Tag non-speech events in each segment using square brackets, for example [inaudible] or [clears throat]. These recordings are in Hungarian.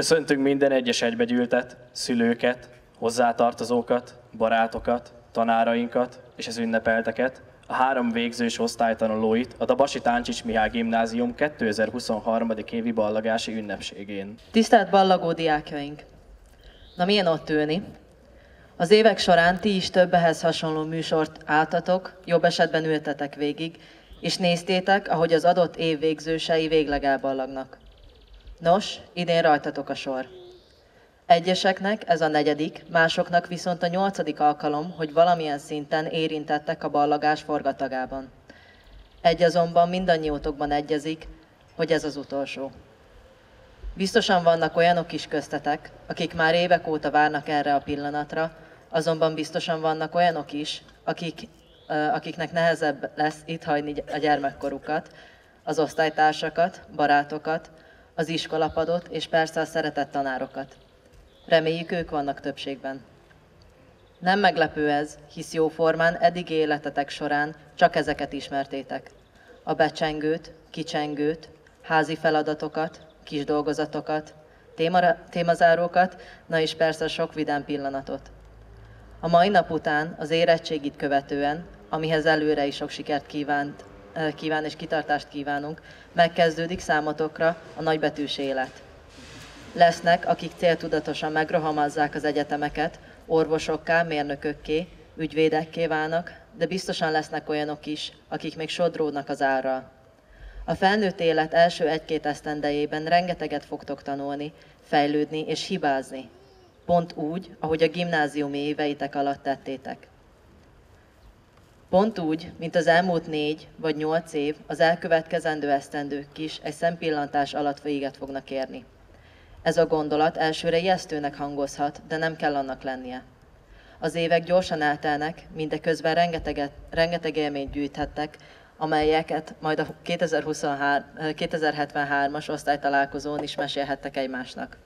Köszöntünk minden egyes egybegyűltet, szülőket, hozzátartozókat, barátokat, tanárainkat és az ünnepelteket, a három végzős osztálytanulóit a Dabasi Táncsics Mihály Gimnázium 2023. évi ballagási ünnepségén. Tisztelt ballagó diákjaink! Na milyen ott ülni? Az évek során ti is több ehhez hasonló műsort álltatok, jobb esetben ültetek végig, és néztétek, ahogy az adott év végzősei végleg elballagnak. Nos, idén rajtatok a sor. Egyeseknek ez a negyedik, másoknak viszont a nyolcadik alkalom, hogy valamilyen szinten érintettek a ballagás forgatagában. Egy azonban mindannyiótokban egyezik, hogy ez az utolsó. Biztosan vannak olyanok is köztetek, akik már évek óta várnak erre a pillanatra, azonban biztosan vannak olyanok is, akik, akiknek nehezebb lesz itt hagyni a gyermekkorukat, az osztálytársakat, barátokat, az iskolapadot és persze a szeretett tanárokat. Reméljük ők vannak többségben. Nem meglepő ez, hisz jóformán eddig életetek során csak ezeket ismertétek. A becsengőt, kicsengőt, házi feladatokat, kis dolgozatokat, témara, témazárókat, na és persze sok vidám pillanatot. A mai nap után, az érettségit követően, amihez előre is sok sikert kívánt, kíván és kitartást kívánunk, megkezdődik számotokra a nagybetűs élet. Lesznek, akik céltudatosan megrohamazzák az egyetemeket, orvosokká, mérnökökké, ügyvédekké válnak, de biztosan lesznek olyanok is, akik még sodródnak az árral. A felnőtt élet első egy-két esztendejében rengeteget fogtok tanulni, fejlődni és hibázni. Pont úgy, ahogy a gimnáziumi éveitek alatt tettétek. Pont úgy, mint az elmúlt négy vagy nyolc év, az elkövetkezendő esztendők is egy szempillantás alatt véget fognak érni. Ez a gondolat elsőre ijesztőnek hangozhat, de nem kell annak lennie. Az évek gyorsan eltelnek, mindeközben rengeteget, rengeteg élményt gyűjthettek, amelyeket majd a 2073-as osztálytalálkozón is mesélhettek egymásnak.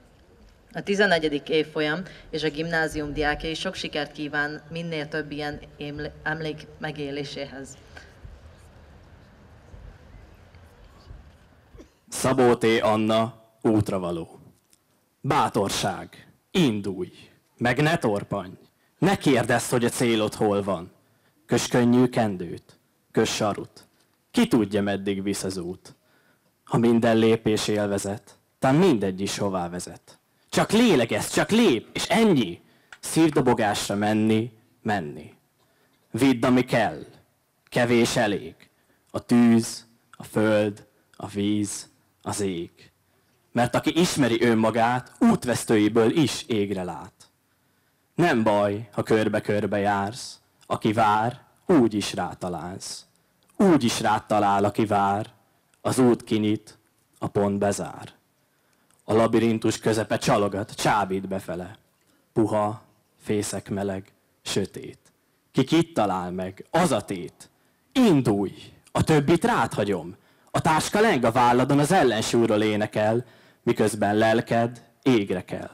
A 11. évfolyam és a gimnázium diákjai sok sikert kíván minél több ilyen emlék megéléséhez. Szabó T. Anna, útravaló. Bátorság, indulj, meg ne torpanj, ne kérdezz, hogy a célod hol van. Kös könnyű kendőt, kös sarut, ki tudja, meddig visz az út. Ha minden lépés élvezet, tán mindegy is hová vezet. Csak lélegez, csak lép, és ennyi. Szívdobogásra menni, menni. Vidd, ami kell. Kevés elég. A tűz, a föld, a víz, az ég. Mert aki ismeri önmagát, útvesztőiből is égre lát. Nem baj, ha körbe-körbe jársz. Aki vár, úgy is rátalálsz. Úgy is rád talál, aki vár. Az út kinyit, a pont bezár. A labirintus közepe csalogat, csábít befele. Puha, fészek meleg, sötét. Ki kit talál meg, az a tét. Indulj, a többit rád hagyom. A táska leng a válladon az ellensúlyról énekel, miközben lelked égre kell.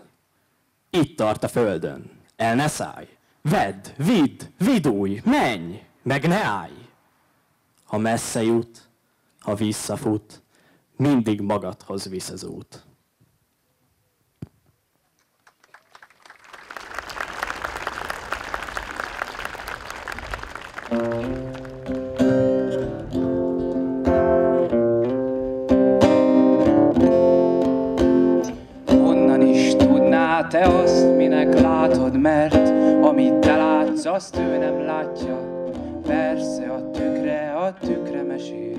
Itt tart a földön, el ne szállj. Vedd, vidd, vidulj, menj, meg ne állj. Ha messze jut, ha visszafut, mindig magadhoz visz az út. Te azt, minek látod, mert amit te látsz, azt ő nem látja. Persze a tükre, a tükre mesél.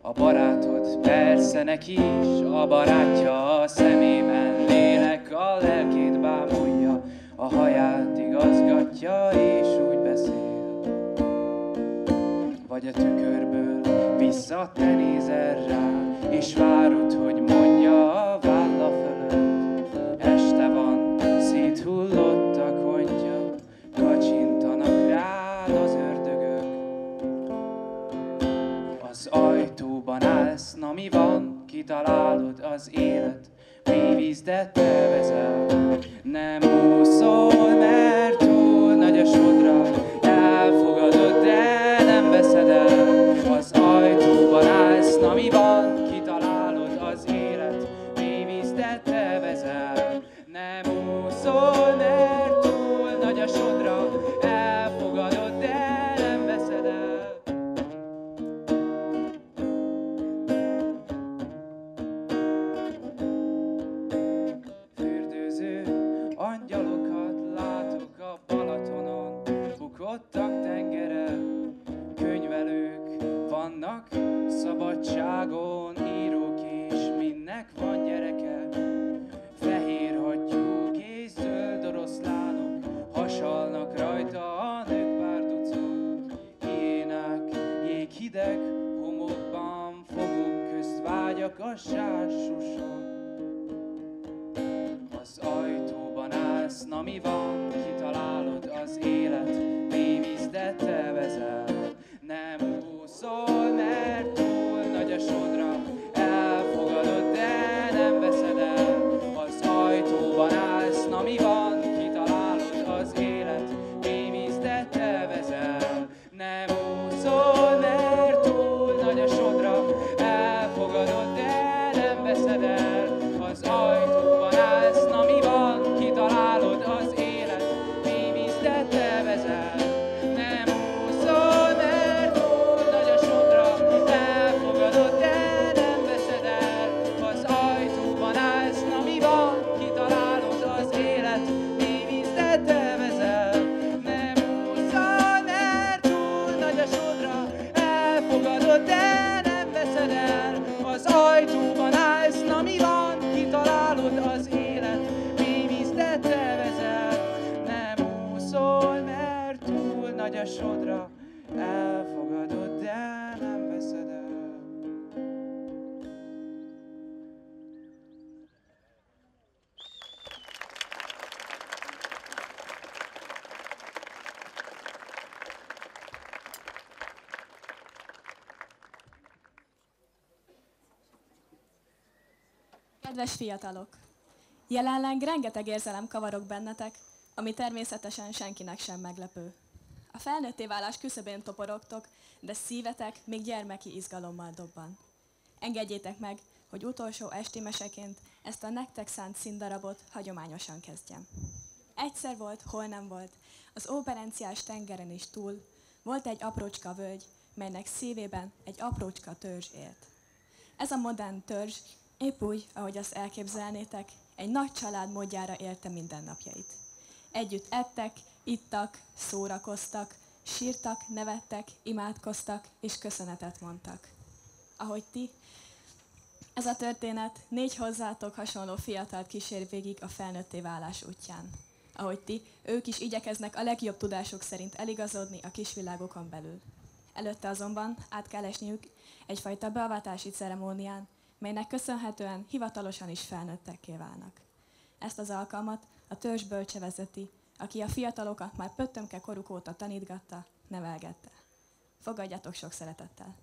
A barátod persze neki is, a barátja a szemében lélek, a lelkét bámulja, a haját igazgatja és úgy beszél. Vagy a tükörből vissza te nézel rá, és várod, hogy mondja Este van, széthullott a kontya, kacsintanak rád az ördögök. Az ajtóban állsz, na mi van, kitalálod az élet, mély víz, de te vezel. Nem úszol, mert túl nagy a sodra, Kedves fiatalok! Jelenleg rengeteg érzelem kavarok bennetek, ami természetesen senkinek sem meglepő. A felnőtté válás küszöbén toporogtok, de szívetek még gyermeki izgalommal dobban. Engedjétek meg, hogy utolsó esti meseként ezt a nektek szánt színdarabot hagyományosan kezdjem. Egyszer volt, hol nem volt, az óperenciás tengeren is túl, volt egy aprócska völgy, melynek szívében egy aprócska törzs élt. Ez a modern törzs épp úgy, ahogy azt elképzelnétek, egy nagy család módjára élte mindennapjait. Együtt ettek, ittak, szórakoztak, sírtak, nevettek, imádkoztak és köszönetet mondtak. Ahogy ti, ez a történet négy hozzátok hasonló fiatalt kísér végig a felnőtté válás útján. Ahogy ti, ők is igyekeznek a legjobb tudásuk szerint eligazodni a kisvilágokon belül. Előtte azonban át kell esniük egyfajta beavatási ceremónián, melynek köszönhetően hivatalosan is felnőttekké válnak. Ezt az alkalmat a törzs bölcse vezeti, aki a fiatalokat már pöttömke koruk óta tanítgatta, nevelgette. Fogadjatok sok szeretettel!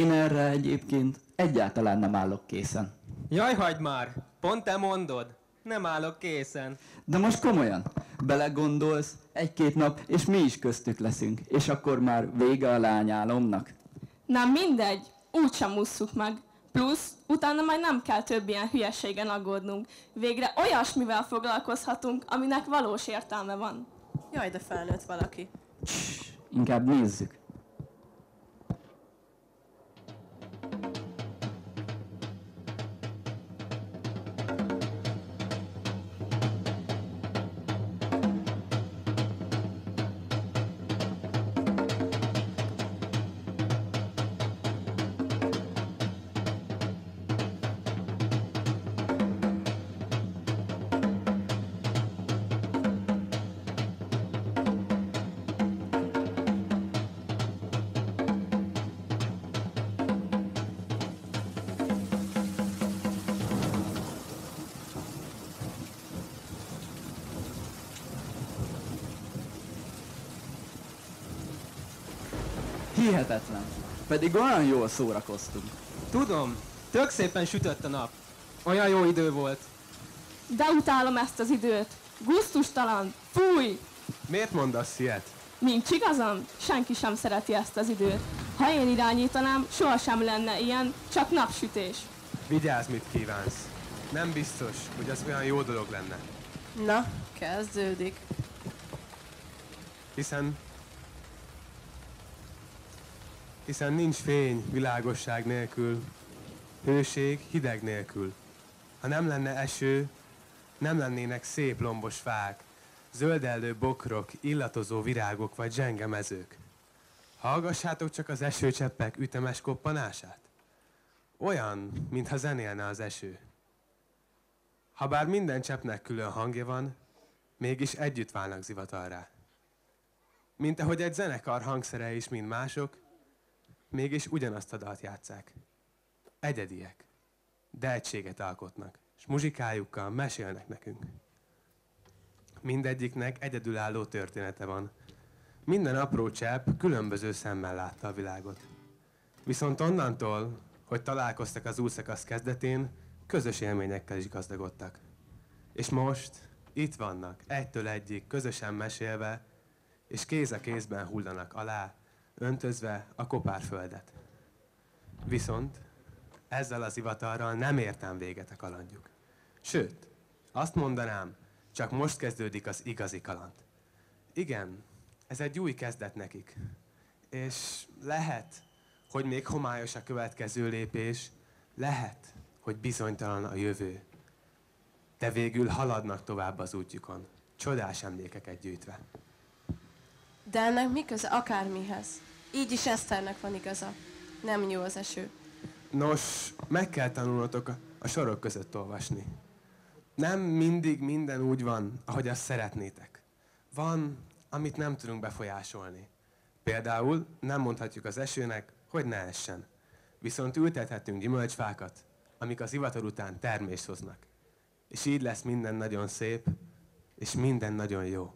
Én erre egyébként egyáltalán nem állok készen. Jaj, hagyd már! Pont te mondod. Nem állok készen. De most komolyan, belegondolsz, egy-két nap, és mi is köztük leszünk, és akkor már vége a lányálomnak. Na mindegy, úgysem ússzuk meg. Plusz, utána majd nem kell több ilyen hülyeségen aggódnunk. Végre olyasmivel foglalkozhatunk, aminek valós értelme van. Jaj, de felnőtt valaki. Inkább nézzük. Hihetetlen. Pedig olyan jól szórakoztunk. Tudom, tök szépen sütött a nap. Olyan jó idő volt. De utálom ezt az időt. Gusztustalan. Fúj! Miért mondasz ilyet? Nincs igazam? Senki sem szereti ezt az időt. Ha én irányítanám, sohasem lenne ilyen, csak napsütés. Vigyázz, mit kívánsz. Nem biztos, hogy az olyan jó dolog lenne. Na, kezdődik. Hiszen... Hiszen nincs fény világosság nélkül, hőség hideg nélkül. Ha nem lenne eső, nem lennének szép lombos fák, zöldellő bokrok, illatozó virágok vagy zsenge mezők. Hallgassátok csak az esőcseppek ütemes koppanását. Olyan, mintha zenélne az eső. Habár minden cseppnek külön hangja van, mégis együtt válnak zivatarrá. Mint ahogy egy zenekar hangszere is, mint mások, mégis ugyanazt a dalt játszák. Egyediek, de egységet alkotnak, és muzsikájukkal mesélnek nekünk. Mindegyiknek egyedülálló története van. Minden apró csepp különböző szemmel látta a világot. Viszont onnantól, hogy találkoztak az úszakasz kezdetén, közös élményekkel is gazdagodtak. És most itt vannak, egytől egyik, közösen mesélve, és kéz a kézben hullanak alá, öntözve a kopárföldet. Viszont ezzel az ivatarral nem értem véget a kalandjuk. Sőt, azt mondanám, csak most kezdődik az igazi kaland. Igen, ez egy új kezdet nekik. És lehet, hogy még homályos a következő lépés, lehet, hogy bizonytalan a jövő. De végül haladnak tovább az útjukon, csodás emlékeket gyűjtve. De ennek mi köze akármihez? Így is Eszternek van igaza. Nem jó az eső. Nos, meg kell tanulnotok a sorok között olvasni. Nem mindig minden úgy van, ahogy azt szeretnétek. Van, amit nem tudunk befolyásolni. Például nem mondhatjuk az esőnek, hogy ne essen. Viszont ültethetünk gyümölcsfákat, amik az ivatar után termést hoznak. És így lesz minden nagyon szép, és minden nagyon jó.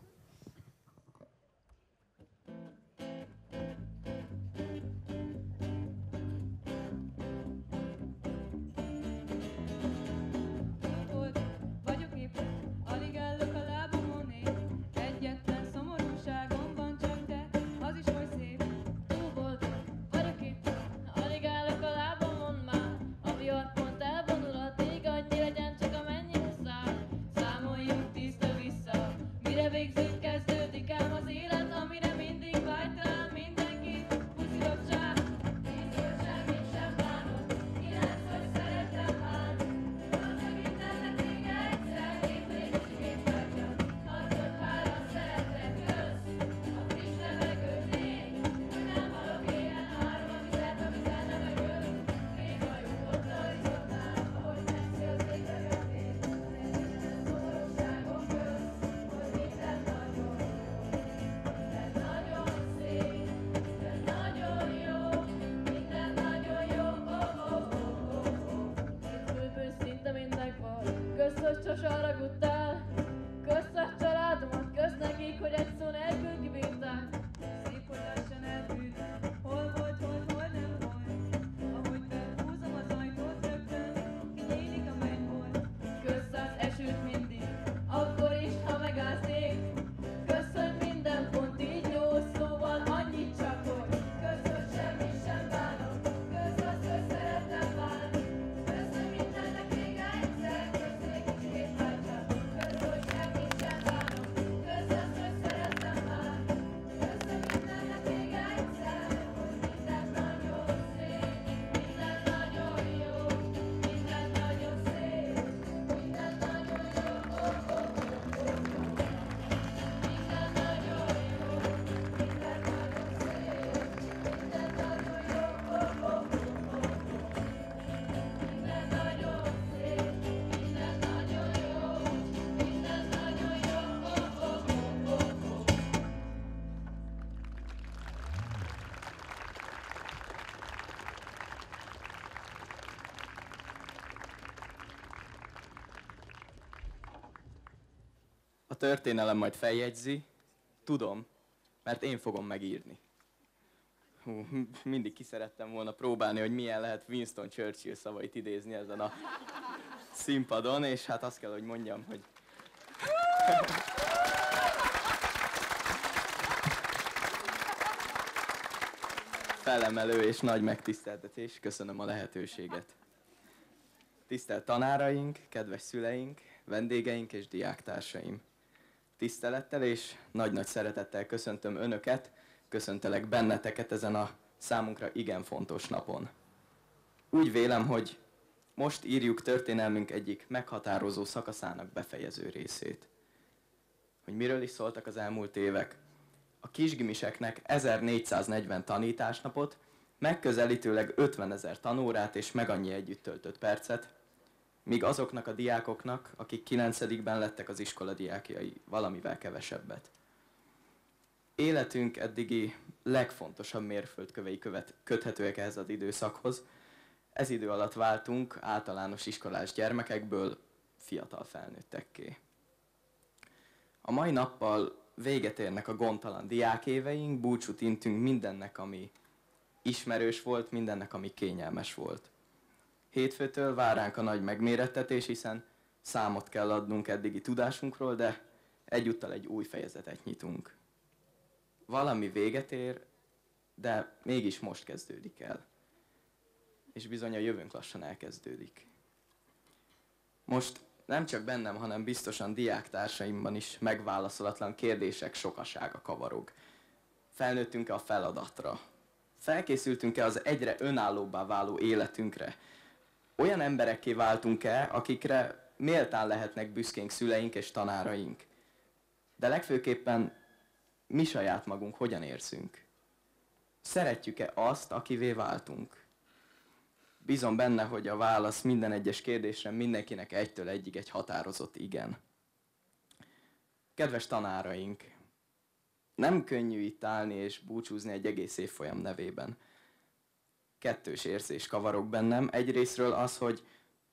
Történelem majd feljegyzi, tudom, mert én fogom megírni. Hú, mindig ki szerettem volna próbálni, hogy milyen lehet Winston Churchill szavait idézni ezen a színpadon, és hát azt kell, hogy mondjam, hogy felemelő és nagy megtiszteltetés. Köszönöm a lehetőséget. Tisztelt tanáraink, kedves szüleink, vendégeink és diáktársaim! Tisztelettel és nagy-nagy szeretettel köszöntöm Önöket, köszöntelek benneteket ezen a számunkra igen fontos napon. Úgy vélem, hogy most írjuk történelmünk egyik meghatározó szakaszának befejező részét. Hogy miről is szóltak az elmúlt évek? A kisgimiseknek 1440 tanításnapot, megközelítőleg 50 ezer tanórát és meg annyi együtt töltött percet, míg azoknak a diákoknak, akik 9 lettek az iskola diákjai, valamivel kevesebbet. Életünk eddigi legfontosabb mérföldkövei követ, köthetőek ehhez az időszakhoz. Ez idő alatt váltunk általános iskolás gyermekekből fiatal felnőttekké. A mai nappal véget érnek a gondtalan diákéveink, búcsút intünk mindennek, ami ismerős volt, mindennek, ami kényelmes volt. Hétfőtől vár ránk a nagy megmérettetés, hiszen számot kell adnunk eddigi tudásunkról, de egyúttal egy új fejezetet nyitunk. Valami véget ér, de mégis most kezdődik el. És bizony a jövőnk lassan elkezdődik. Most nem csak bennem, hanem biztosan diáktársaimban is megválaszolatlan kérdések sokasága kavarog. Felnőttünk-e a feladatra? Felkészültünk-e az egyre önállóbbá váló életünkre? Olyan emberekké váltunk-e, akikre méltán lehetnek büszkénk szüleink és tanáraink? De legfőképpen mi saját magunk hogyan érzünk? Szeretjük-e azt, akivé váltunk? Bízom benne, hogy a válasz minden egyes kérdésre mindenkinek egytől egyig egy határozott igen. Kedves tanáraink, nem könnyű itt állni és búcsúzni egy egész évfolyam nevében. Kettős érzés kavarok bennem. Egyrésztről az, hogy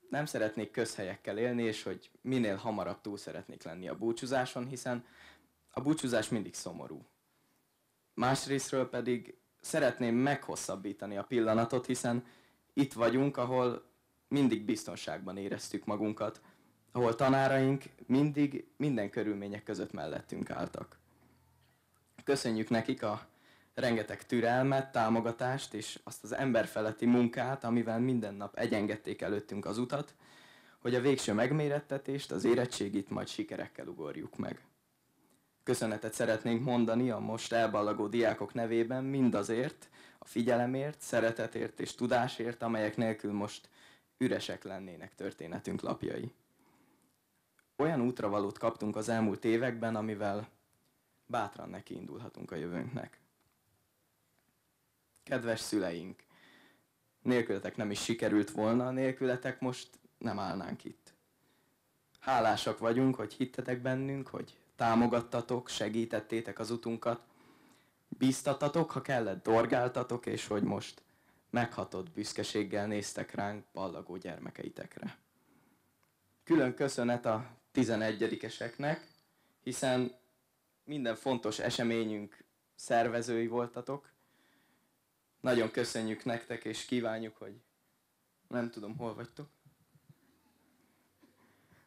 nem szeretnék közhelyekkel élni, és hogy minél hamarabb túl szeretnék lenni a búcsúzáson, hiszen a búcsúzás mindig szomorú. Másrésztről pedig szeretném meghosszabbítani a pillanatot, hiszen itt vagyunk, ahol mindig biztonságban éreztük magunkat, ahol tanáraink mindig minden körülmények között mellettünk álltak. Köszönjük nekik a rengeteg türelmet, támogatást és azt az emberfeletti munkát, amivel minden nap egyengedték előttünk az utat, hogy a végső megmérettetést, az érettségit majd sikerekkel ugorjuk meg. Köszönetet szeretnénk mondani a most elballagó diákok nevében mindazért, a figyelemért, szeretetért és tudásért, amelyek nélkül most üresek lennének történetünk lapjai. Olyan útravalót kaptunk az elmúlt években, amivel bátran neki indulhatunk a jövőnknek. Kedves szüleink, nélkületek nem is sikerült volna, nélkületek most nem állnánk itt. Hálásak vagyunk, hogy hittetek bennünk, hogy támogattatok, segítettétek az utunkat, bíztattatok, ha kellett, dorgáltatok, és hogy most meghatott büszkeséggel néztek ránk ballagó gyermekeitekre. Külön köszönet a 11-eseknek, hiszen minden fontos eseményünk szervezői voltatok. Nagyon köszönjük nektek, és kívánjuk, hogy nem tudom, hol vagytok.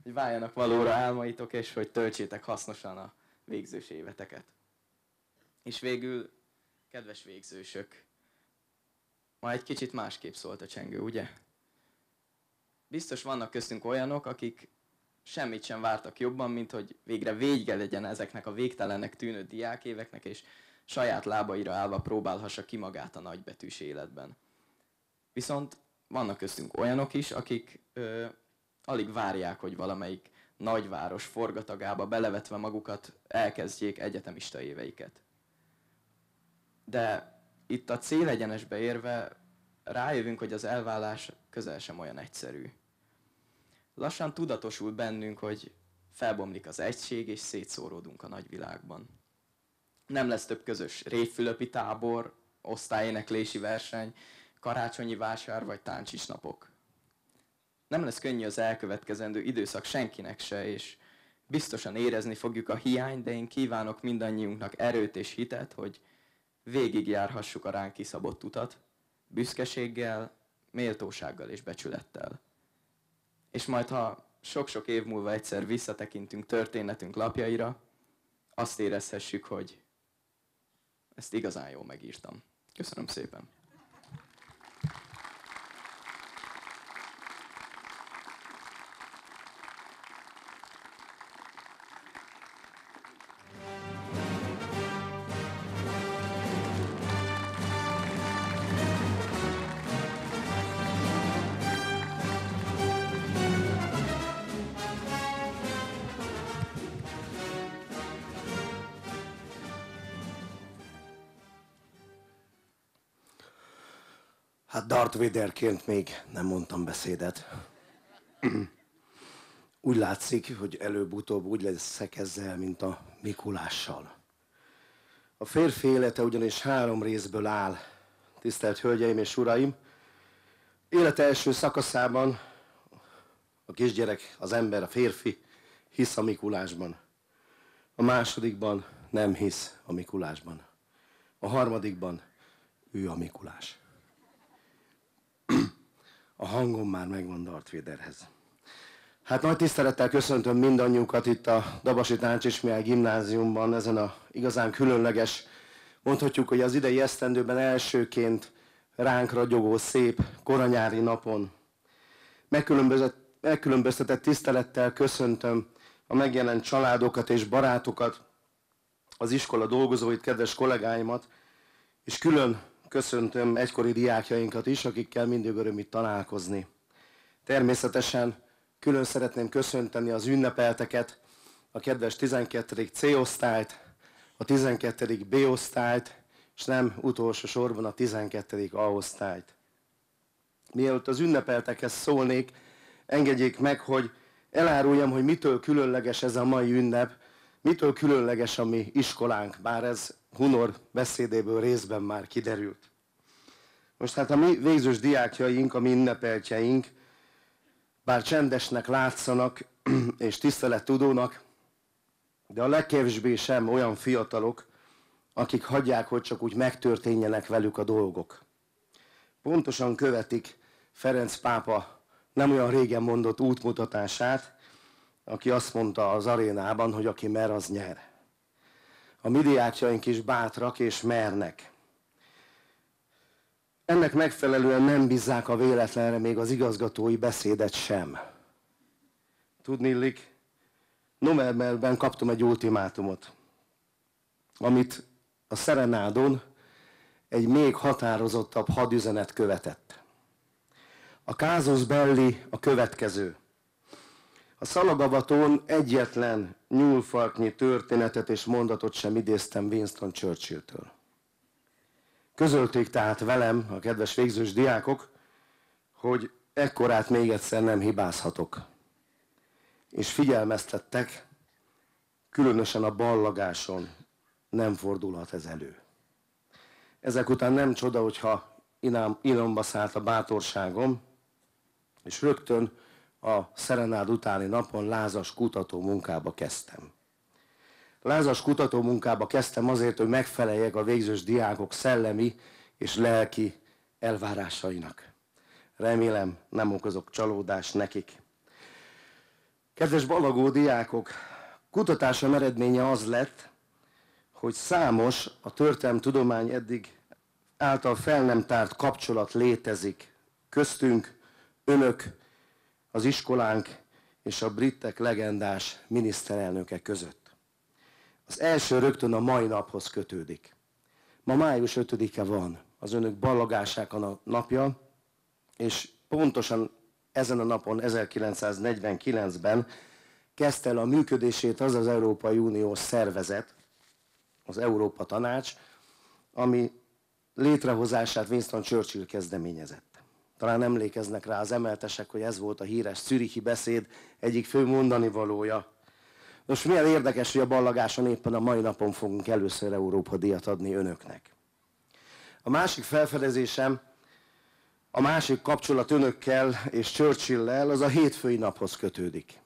Hogy váljanak valóra álmaitok, és hogy töltsétek hasznosan a végzős éveteket. És végül, kedves végzősök, ma egy kicsit másképp szólt a csengő, ugye? Biztos vannak köztünk olyanok, akik semmit sem vártak jobban, mint hogy végre vége legyen ezeknek a végtelenek tűnő diákéveknek, és saját lábaira állva próbálhassa ki magát a nagybetűs életben. Viszont vannak köztünk olyanok is, akik ö, alig várják, hogy valamelyik nagyváros forgatagába belevetve magukat elkezdjék egyetemista éveiket. De itt a célegyenesbe érve rájövünk, hogy az elvállás közel sem olyan egyszerű. Lassan tudatosul bennünk, hogy felbomlik az egység, és szétszóródunk a nagyvilágban. Nem lesz több közös révfülöpi tábor, osztályéneklési verseny, karácsonyi vásár vagy táncsis napok. Nem lesz könnyű az elkövetkezendő időszak senkinek se, és biztosan érezni fogjuk a hiányt, de én kívánok mindannyiunknak erőt és hitet, hogy végigjárhassuk a ránk kiszabott utat, büszkeséggel, méltósággal és becsülettel. És majd, ha sok-sok év múlva egyszer visszatekintünk történetünk lapjaira, azt érezhessük, hogy ezt igazán jól megírtam. Köszönöm szépen! Darth Vaderként még nem mondtam beszédet. Úgy látszik, hogy előbb-utóbb úgy leszek ezzel, mint a Mikulással. A férfi élete ugyanis három részből áll, tisztelt Hölgyeim és Uraim. Élete első szakaszában a kisgyerek, az ember, a férfi hisz a Mikulásban. A másodikban nem hisz a Mikulásban. A harmadikban ő a Mikulás. A hangom már megvan Darth Vaderhez. Hát nagy tisztelettel köszöntöm mindannyiukat itt a Dabasi Táncsismiáj gimnáziumban, ezen a igazán különleges, mondhatjuk, hogy az idei esztendőben elsőként ránk ragyogó szép koranyári napon. Megkülönböztetett tisztelettel köszöntöm a megjelent családokat és barátokat, az iskola dolgozóit, kedves kollégáimat, és külön köszöntöm egykori diákjainkat is, akikkel mindig öröm itt találkozni. Természetesen külön szeretném köszönteni az ünnepelteket, a kedves 12. C-osztályt, a 12. B-osztályt, és nem utolsó sorban a 12. A-osztályt. Mielőtt az ünnepeltekhez szólnék, engedjék meg, hogy eláruljam, hogy mitől különleges ez a mai ünnep, mitől különleges a mi iskolánk, bár ez Hunor beszédéből részben már kiderült. Most hát a mi végzős diákjaink, a mi ünnepeltjeink, bár csendesnek látszanak [clears throat] és tisztelettudónak, de a legkevésbé sem olyan fiatalok, akik hagyják, hogy csak úgy megtörténjenek velük a dolgok. Pontosan követik Ferenc pápa nem olyan régen mondott útmutatását, aki azt mondta az arénában, hogy aki mer, az nyer. A mi is bátrak és mernek. Ennek megfelelően nem bízzák a véletlenre még az igazgatói beszédet sem. Tudnillik, novemberben kaptam egy ultimátumot, amit a Szerenádon egy még határozottabb hadüzenet követett. A Kázusz belli a következő. A szalagavatón egyetlen nyúlfarknyi történetet és mondatot sem idéztem Winston Churchill-től. Közölték tehát velem, a kedves végzős diákok, hogy ekkorát még egyszer nem hibázhatok. És figyelmeztettek, különösen a ballagáson nem fordulhat ez elő. Ezek után nem csoda, hogyha inomba szállt a bátorságom, és rögtön a szerenád utáni napon lázas kutató munkába kezdtem. Lázas kutató munkába kezdtem azért, hogy megfeleljek a végzős diákok szellemi és lelki elvárásainak. Remélem, nem okozok csalódást nekik. Kedves balagó diákok, kutatásom eredménye az lett, hogy számos a történelmi tudomány eddig által fel nem tárt kapcsolat létezik köztünk, önök, az iskolánk és a britek legendás miniszterelnöke között. Az első rögtön a mai naphoz kötődik. Ma május 5-e van, az önök ballagásának napja, és pontosan ezen a napon, 1949-ben kezdte el a működését az az Európai Unió szervezet, az Európa Tanács, ami létrehozását Winston Churchill kezdeményezett. Talán emlékeznek rá az emeltesek, hogy ez volt a híres Zürichi beszéd egyik fő mondani valója. Most milyen érdekes, hogy a ballagáson éppen a mai napon fogunk először Európa díjat adni önöknek. A másik felfedezésem, a másik kapcsolat önökkel és Churchill-lel az a hétfői naphoz kötődik.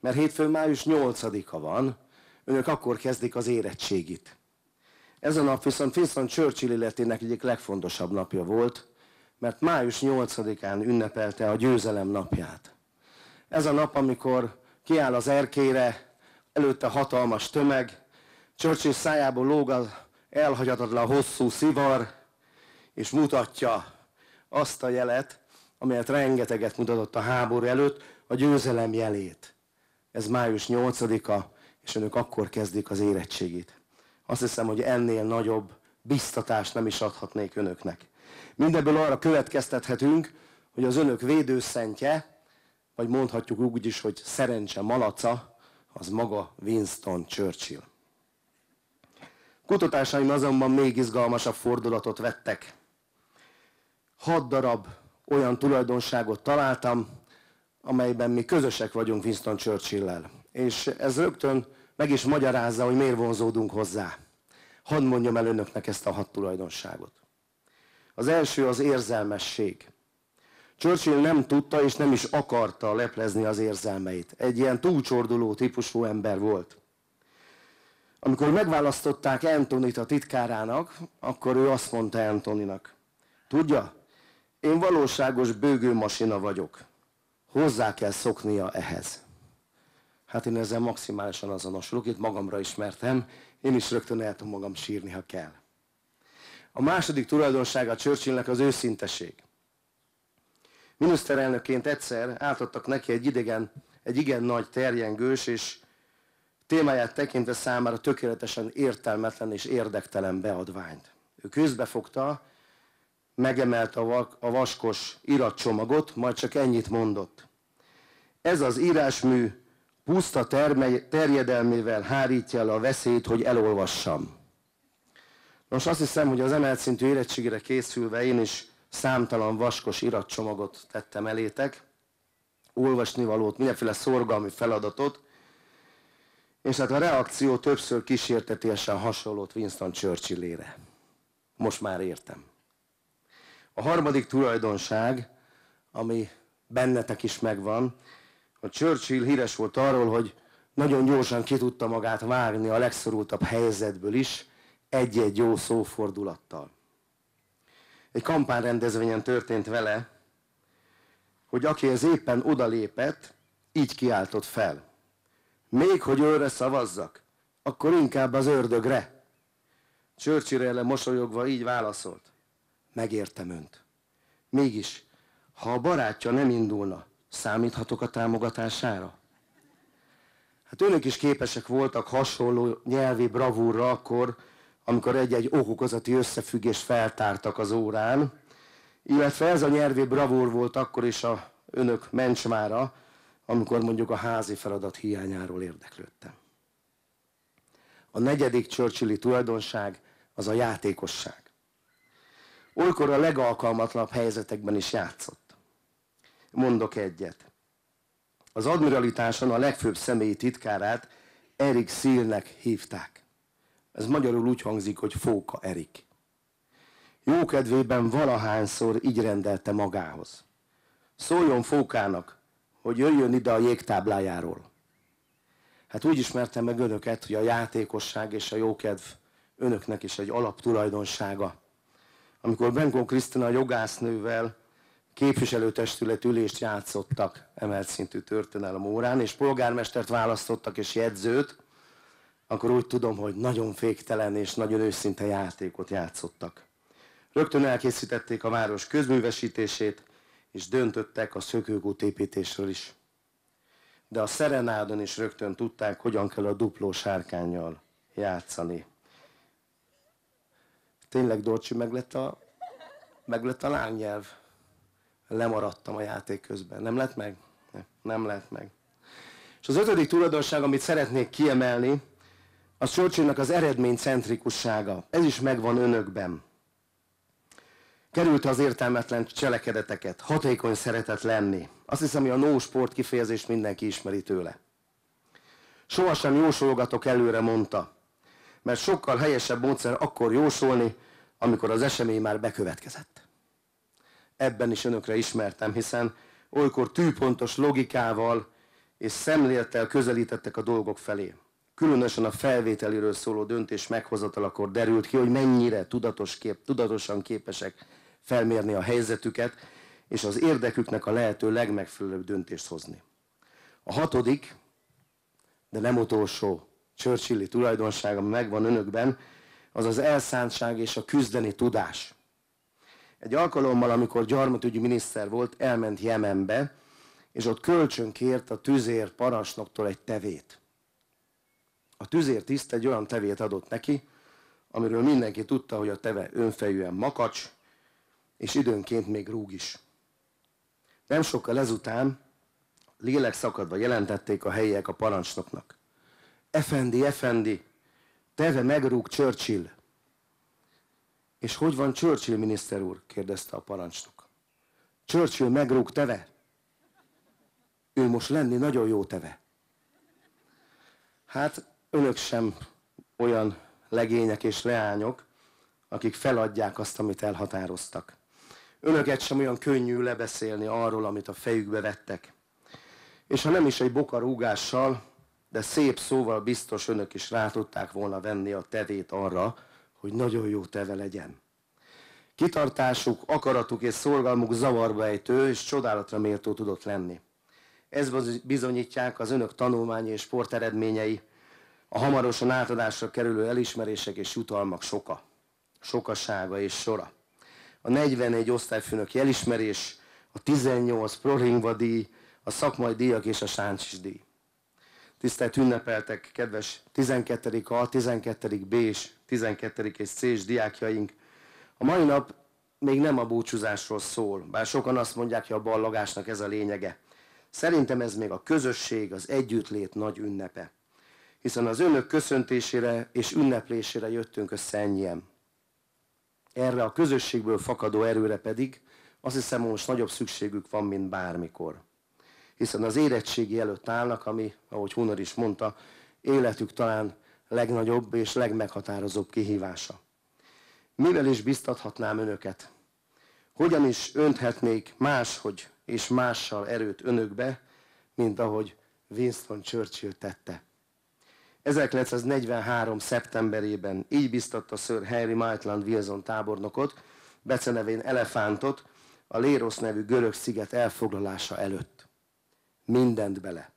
Mert hétfőn május 8-a van, önök akkor kezdik az érettségit. Ez a nap viszont Winston Churchill életének egyik legfontosabb napja volt, mert május 8-án ünnepelte a győzelem napját. Ez a nap, amikor kiáll az erkére, előtte hatalmas tömeg, Churchill szájából lóg az elhagyatatlan hosszú szivar, és mutatja azt a jelet, amelyet rengeteget mutatott a háború előtt, a győzelem jelét. Ez május 8-a, és önök akkor kezdik az érettségit. Azt hiszem, hogy ennél nagyobb biztatást nem is adhatnék önöknek. Mindebből arra következtethetünk, hogy az önök védőszentje, vagy mondhatjuk úgy is, hogy szerencse malaca, az maga Winston Churchill. Kutatásaim azonban még izgalmasabb fordulatot vettek. Hat darab olyan tulajdonságot találtam, amelyben mi közösek vagyunk Winston Churchill-lel. És ez rögtön meg is magyarázza, hogy miért vonzódunk hozzá. Hadd mondjam el önöknek ezt a hat tulajdonságot. Az első az érzelmesség. Churchill nem tudta és nem is akarta leplezni az érzelmeit. Egy ilyen túlcsorduló típusú ember volt. Amikor megválasztották Antonit a titkárának, akkor ő azt mondta Antoninak, tudja, én valóságos bőgőmasina vagyok. Hozzá kell szoknia ehhez. Hát én ezzel maximálisan azonosulok, itt magamra ismertem, én is rögtön el tudom magam sírni, ha kell. A második tulajdonsága Churchillnek az őszinteség. Miniszterelnökként egyszer átadtak neki egy idegen, egy igen nagy terjengős, és témáját tekintve számára tökéletesen értelmetlen és érdektelen beadványt. Ő közbefogta, megemelte a vaskos iratcsomagot, majd csak ennyit mondott. Ez az írásmű puszta terjedelmével hárítja el a veszélyt, hogy elolvassam. Nos, azt hiszem, hogy az emelt szintű érettségére készülve én is számtalan vaskos iratcsomagot tettem elétek, olvasnivalót, mindenféle szorgalmi feladatot, és hát a reakció többször kísértetésen hasonlott Winston Churchill-ére. Most már értem. A harmadik tulajdonság, ami bennetek is megvan, a Churchill híres volt arról, hogy nagyon gyorsan ki tudta magát vágni a legszorultabb helyzetből is, egy-egy jó szófordulattal. Egy kampányrendezvényen történt vele, hogy aki ez éppen odalépett, így kiáltott fel. Még hogy őre szavazzak, akkor inkább az ördögre. Churchill mosolyogva így válaszolt. Megértem önt. Mégis, ha a barátja nem indulna, Számíthatok a támogatására? Hát önök is képesek voltak hasonló nyelvi bravúrra akkor, amikor egy-egy okokozati összefüggést feltártak az órán, illetve ez a nyelvi bravúr volt akkor is a önök mencsmára, amikor mondjuk a házi feladat hiányáról érdeklődtem. A negyedik Churchilli tulajdonság az a játékosság. Olykor a legalkalmatlanabb helyzetekben is játszott. Mondok egyet. Az admiralitáson a legfőbb személyi titkárát Erik Szilnek hívták. Ez magyarul úgy hangzik, hogy Fóka Erik. Jókedvében valahányszor így rendelte magához. Szóljon Fókának, hogy jöjjön ide a jégtáblájáról. Hát úgy ismertem meg önöket, hogy a játékosság és a jókedv önöknek is egy alaptulajdonsága. Amikor Benkó Krisztina jogásznővel képviselőtestület ülést játszottak emelt szintű történelem órán, és polgármestert választottak és jegyzőt, akkor úgy tudom, hogy nagyon féktelen és nagyon őszinte játékot játszottak. Rögtön elkészítették a város közművesítését, és döntöttek a szökőkút építésről is. De a szerenádon is rögtön tudták, hogyan kell a dupló sárkányjal játszani. Tényleg Dorcsi meg lett a, meg lett a lánynyelv lemaradtam a játék közben. Nem lett meg? Nem lett meg. És az ötödik tulajdonság, amit szeretnék kiemelni, a Churchillnak az eredménycentrikussága. Ez is megvan önökben. Került az értelmetlen cselekedeteket, hatékony szeretet lenni. Azt hiszem, hogy a no sport kifejezést mindenki ismeri tőle. Sohasem jósolgatok előre, mondta. Mert sokkal helyesebb módszer akkor jósolni, amikor az esemény már bekövetkezett ebben is önökre ismertem, hiszen olykor tűpontos logikával és szemlélettel közelítettek a dolgok felé. Különösen a felvételiről szóló döntés meghozatalakor derült ki, hogy mennyire tudatos kép, tudatosan képesek felmérni a helyzetüket, és az érdeküknek a lehető legmegfelelőbb döntést hozni. A hatodik, de nem utolsó Churchilli tulajdonság, ami megvan önökben, az az elszántság és a küzdeni tudás. Egy alkalommal, amikor gyarmatügyi miniszter volt, elment Jemenbe, és ott kölcsön kért a tüzér parancsnoktól egy tevét. A tüzér tiszt egy olyan tevét adott neki, amiről mindenki tudta, hogy a teve önfejűen makacs, és időnként még rúg is. Nem sokkal ezután lélek szakadva jelentették a helyiek a parancsnoknak. Efendi, Efendi, teve megrúg Churchill. És hogy van Churchill, miniszter úr? kérdezte a parancsnok. Churchill megrúg teve. Ő most lenni nagyon jó teve. Hát önök sem olyan legények és leányok, akik feladják azt, amit elhatároztak. Önöket sem olyan könnyű lebeszélni arról, amit a fejükbe vettek. És ha nem is egy bokarúgással, de szép szóval biztos önök is rá tudták volna venni a tevét arra, hogy nagyon jó teve legyen. Kitartásuk, akaratuk és szorgalmuk zavarba ejtő és csodálatra méltó tudott lenni. Ez bizonyítják az önök tanulmányi és sporteredményei, a hamarosan átadásra kerülő elismerések és jutalmak soka, sokasága és sora. A 41 osztályfőnök elismerés, a 18 proringva díj, a szakmai díjak és a sáncsis díj. Tisztelt ünnepeltek, kedves 12. A, 12. B és 12. és C diákjaink. A mai nap még nem a búcsúzásról szól, bár sokan azt mondják, hogy a ballagásnak ez a lényege. Szerintem ez még a közösség, az együttlét nagy ünnepe. Hiszen az önök köszöntésére és ünneplésére jöttünk össze ennyien. Erre a közösségből fakadó erőre pedig azt hiszem most nagyobb szükségük van, mint bármikor hiszen az érettségi előtt állnak, ami, ahogy Hunor is mondta, életük talán legnagyobb és legmeghatározóbb kihívása. Mivel is biztathatnám önöket? Hogyan is önthetnék máshogy és mással erőt önökbe, mint ahogy Winston Churchill tette? 1943. szeptemberében így biztatta Sir Harry Maitland Wilson tábornokot, becenevén Elefántot, a Lérosz nevű görög sziget elfoglalása előtt mindent bele.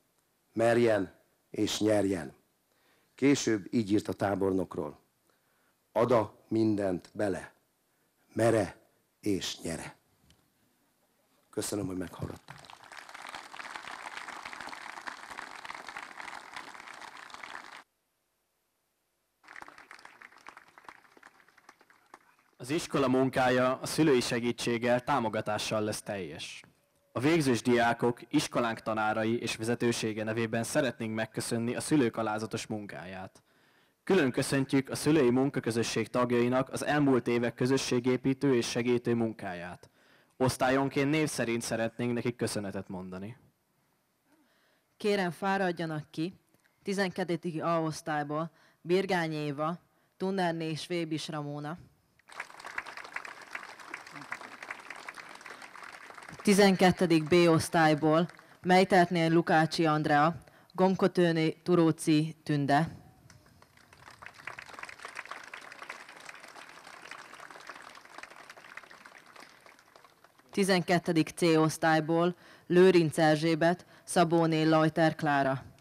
Merjen és nyerjen. Később így írt a tábornokról. Ada mindent bele. Mere és nyere. Köszönöm, hogy meghallgattak. Az iskola munkája a szülői segítséggel, támogatással lesz teljes. A végzős diákok, iskolánk tanárai és vezetősége nevében szeretnénk megköszönni a szülők alázatos munkáját. Külön köszöntjük a szülői munkaközösség tagjainak az elmúlt évek közösségépítő és segítő munkáját. Osztályonként név szerint szeretnénk nekik köszönetet mondani. Kérem fáradjanak ki 12. A osztályból Birgány Éva, Tunnerné és Vébis Ramóna, 12. B osztályból Mejtertnél Lukácsi Andrea, Gomkotőné Turóci Tünde. Tizenkettedik C osztályból Lőrinc Erzsébet, Szabóné Lajter Klára.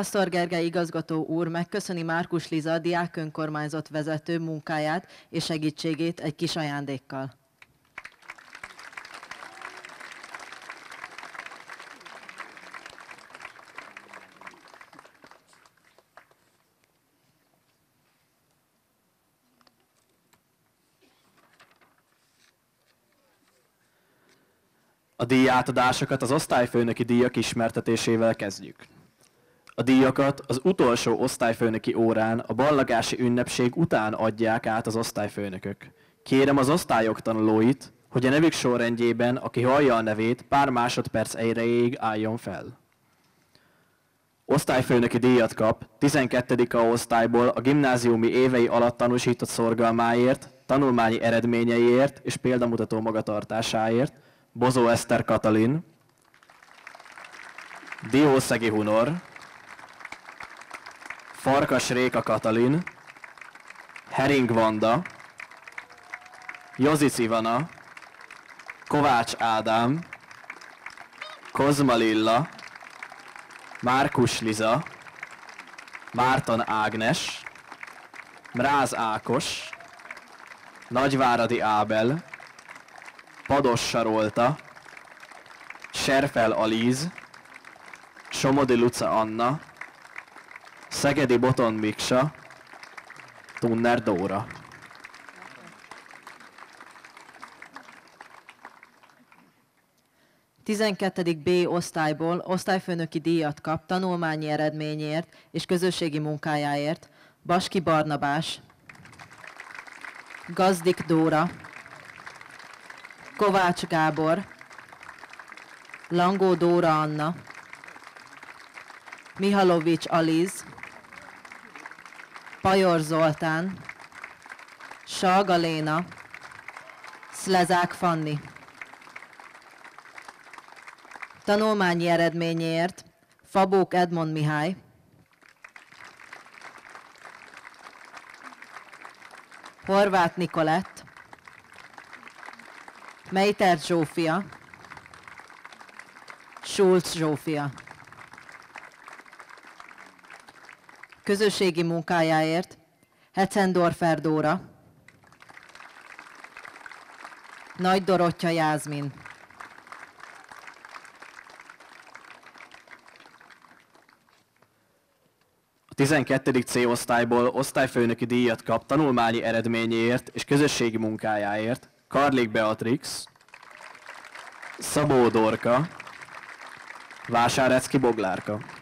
'Pásztor Gergely igazgató úr megköszöni Márkus Liza diák önkormányzat vezető munkáját és segítségét egy kis ajándékkal. A díjátadásokat az osztályfőnöki díjak ismertetésével kezdjük. A díjakat az utolsó osztályfőnöki órán a ballagási ünnepség után adják át az osztályfőnökök. Kérem az osztályok tanulóit, hogy a nevük sorrendjében, aki hallja a nevét, pár másodperc erejéig álljon fel. Osztályfőnöki díjat kap 12. A osztályból a gimnáziumi évei alatt tanúsított szorgalmáért, tanulmányi eredményeiért és példamutató magatartásáért Bozó Eszter Katalin, Diószegi Hunor, Farkas Réka Katalin, Hering Vanda, Jozic Ivana, Kovács Ádám, Kozma Lilla, Márkus Liza, Márton Ágnes, Mráz Ákos, Nagyváradi Ábel, Pados Sarolta, Serfel Alíz, Somodi Luca Anna, Szegedi Boton Miksa, Tunner Dóra. Tizenkettedik B osztályból osztályfőnöki díjat kap tanulmányi eredményért és közösségi munkájáért Baski Barnabás, Gazdik Dóra, Kovács Gábor, Langó Dóra Anna, Mihalovics Aliz, Pajor Zoltán, Salga Léna, Szlezák Fanni. Tanulmányi eredményéért Fabók Edmond Mihály, Horváth Nikolett, Meiter Zsófia, Schulz Zsófia. Közösségi munkájáért Hetzendorfer Dóra, Nagy Dorottya Jászmin. A 12. C osztályból osztályfőnöki díjat kap tanulmányi eredményéért és közösségi munkájáért Karlik Beatrix, Szabó Dorka, Vásárecki Boglárka.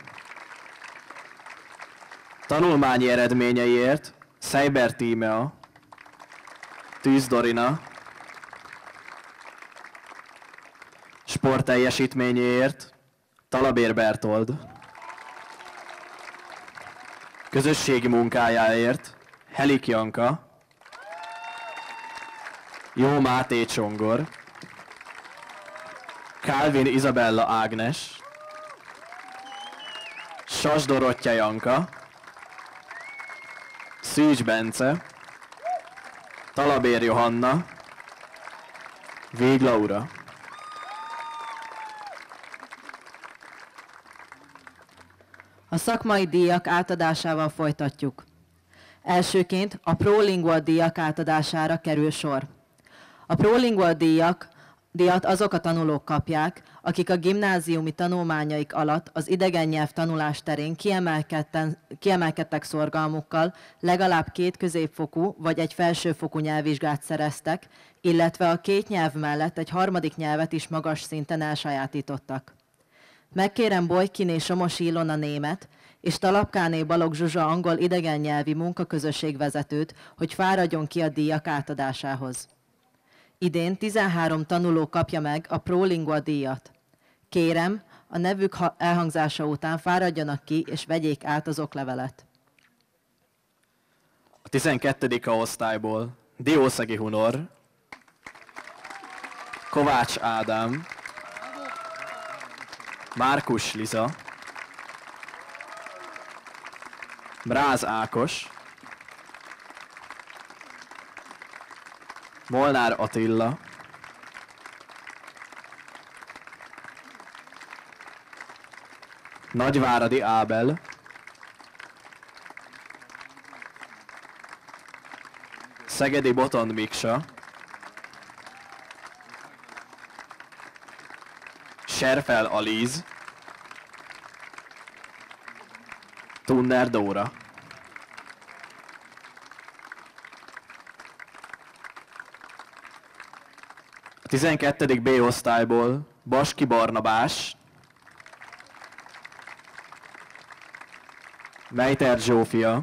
Tanulmányi eredményeiért Szejber Tímea, Tűz Dorina, sportteljesítményéért Talabér Bertold, közösségi munkájáért Helik Janka, Jó Máté Csongor, Kálvin Izabella Ágnes, Sas Dorottya Janka, Szűcs Bence, Talabér Johanna, Vég Laura. A szakmai díjak átadásával folytatjuk. Elsőként a ProLingual díjak átadására kerül sor. A ProLingual díjak díjat azok a tanulók kapják, akik a gimnáziumi tanulmányaik alatt az idegen nyelv tanulás terén kiemelkedtek szorgalmukkal, legalább két középfokú vagy egy felsőfokú nyelvvizsgát szereztek, illetve a két nyelv mellett egy harmadik nyelvet is magas szinten elsajátítottak. Megkérem Bojkiné Somosi Ilona német és Talapkáné Balog Zsuzsa angol idegen nyelvi munkaközösségvezetőt, hogy fáradjon ki a díjak átadásához. Idén 13 tanuló kapja meg a ProLingua díjat. Kérem, a nevük elhangzása után fáradjanak ki és vegyék át az oklevelet. A 12. A osztályból Diószegi Hunor, Kovács Ádám, Márkus Liza, Bráz Ákos, Molnár Attila, Nagyváradi Ábel, Szegedi Botond Miksa, Serfel Alíz, Tunner Dóra. A 12. B osztályból Baski Barnabás, Mejter Zsófia,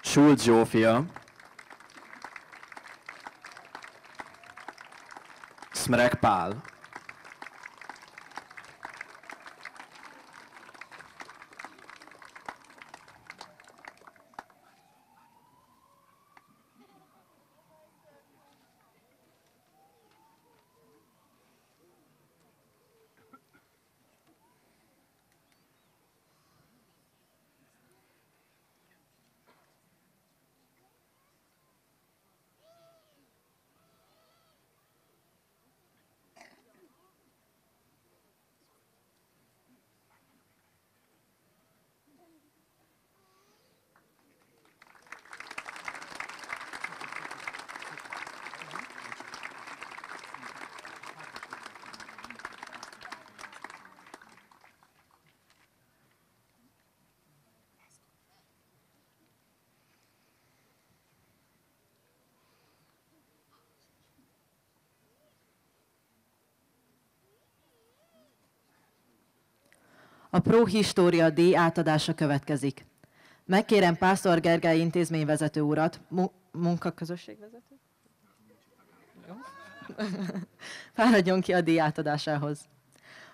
Schulz Zsófia, Smrek Pál. A Pro História díj átadása következik. Megkérem Pásztor Gergely intézményvezető urat, mu- munkaközösségvezető? [laughs] Fáradjon ki a díj átadásához.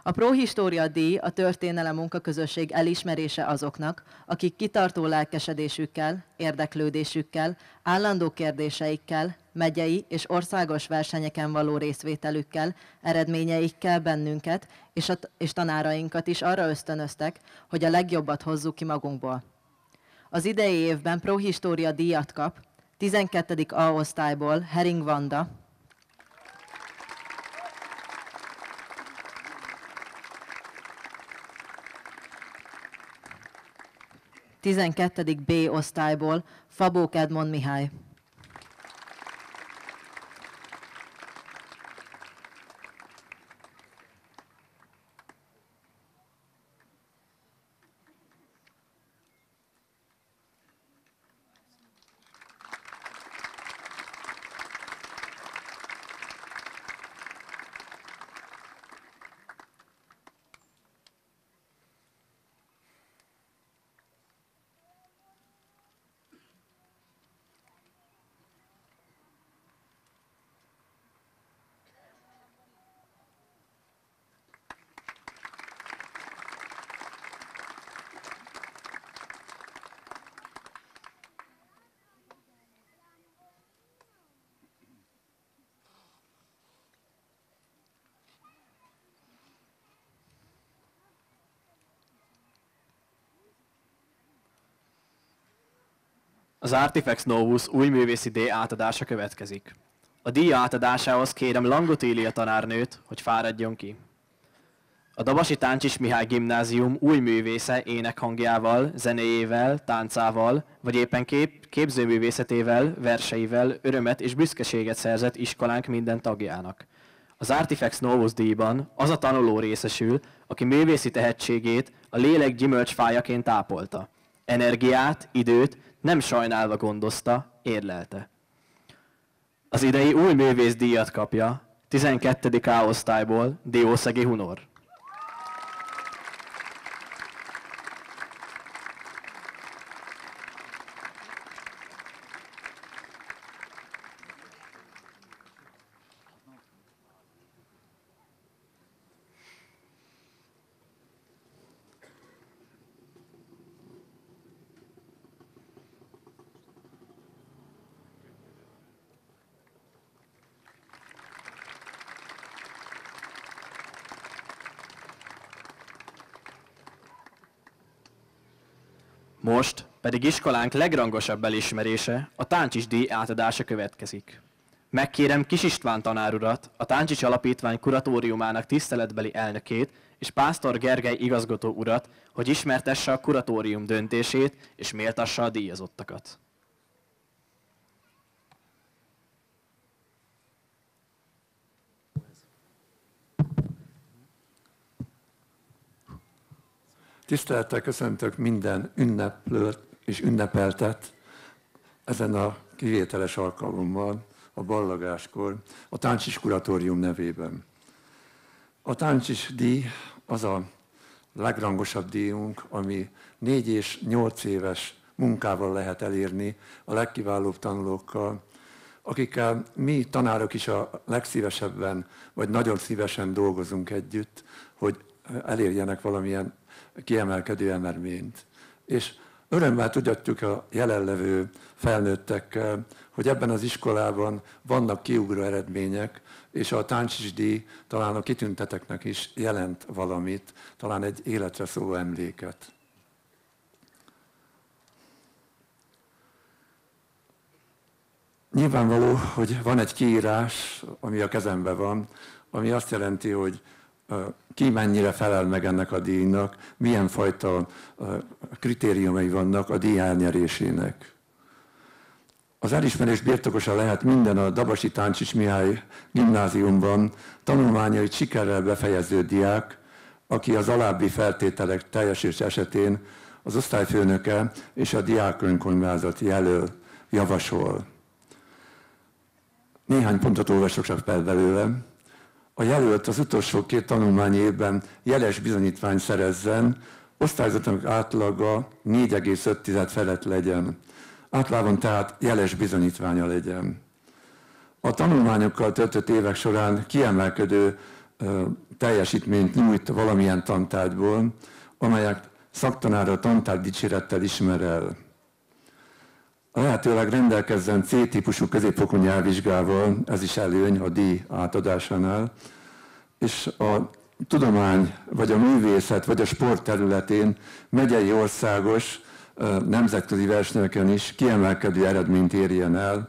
A Pro História díj a történelem munkaközösség elismerése azoknak, akik kitartó lelkesedésükkel, érdeklődésükkel, állandó kérdéseikkel, megyei és országos versenyeken való részvételükkel, eredményeikkel bennünket és, a, és tanárainkat is arra ösztönöztek, hogy a legjobbat hozzuk ki magunkból. Az idei évben Pro História díjat kap 12. A osztályból Hering Vanda, 12. B osztályból Fabó Edmond Mihály. Az Artifex Novus új művészi díj átadása következik. A díj átadásához kérem Langotélia tanárnőt, hogy fáradjon ki. A Dabasi Táncsis Mihály Gimnázium új művésze énekhangjával, zenéjével, táncával, vagy éppen kép, képzőművészetével, verseivel örömet és büszkeséget szerzett iskolánk minden tagjának. Az Artifex Novus díjban az a tanuló részesül, aki művészi tehetségét a lélek gyümölcsfájaként ápolta. Energiát, időt nem sajnálva gondozta, érlelte. Az idei új művész díjat kapja 12. A osztályból Diószegi Hunor. Most pedig iskolánk legrangosabb elismerése, a Táncsis díj átadása következik. Megkérem Kis István tanárurat, a Táncsis Alapítvány kuratóriumának tiszteletbeli elnökét és Pásztor Gergely igazgató urat, hogy ismertesse a kuratórium döntését és méltassa a díjazottakat. Tisztelettel köszöntök minden ünneplőt és ünnepeltet ezen a kivételes alkalommal, a ballagáskor, a Táncsis Kuratórium nevében. A Táncsis díj az a legrangosabb díjunk, ami négy és nyolc éves munkával lehet elérni a legkiválóbb tanulókkal, akikkel mi tanárok is a legszívesebben, vagy nagyon szívesen dolgozunk együtt, hogy elérjenek valamilyen kiemelkedő emelményt. És örömmel tudatjuk a jelenlevő felnőttekkel, hogy ebben az iskolában vannak kiugró eredmények, és a táncsis díj talán a kitünteteknek is jelent valamit, talán egy életre szóló emléket. Nyilvánvaló, hogy van egy kiírás, ami a kezemben van, ami azt jelenti, hogy ki mennyire felel meg ennek a díjnak, milyen fajta kritériumai vannak a díj elnyerésének. Az elismerés birtokosa lehet minden a Dabasi Táncsis Mihály gimnáziumban tanulmányait sikerrel befejező diák, aki az alábbi feltételek teljesés esetén az osztályfőnöke és a diák önkormányzat jelöl, javasol. Néhány pontot olvasok csak fel belőle. A jelölt az utolsó két tanulmányi évben jeles bizonyítvány szerezzen, osztályzatok átlaga 4,5 felett legyen. Átlában tehát jeles bizonyítványa legyen. A tanulmányokkal töltött évek során kiemelkedő teljesítményt nyújt valamilyen tantárgyból, amelyek szaktanára tantárgy dicsérettel ismer el lehetőleg rendelkezzen C-típusú középfokú nyelvvizsgával, ez is előny a díj átadásánál, és a tudomány, vagy a művészet, vagy a sport területén megyei országos, nemzetközi versenyeken is kiemelkedő eredményt érjen el,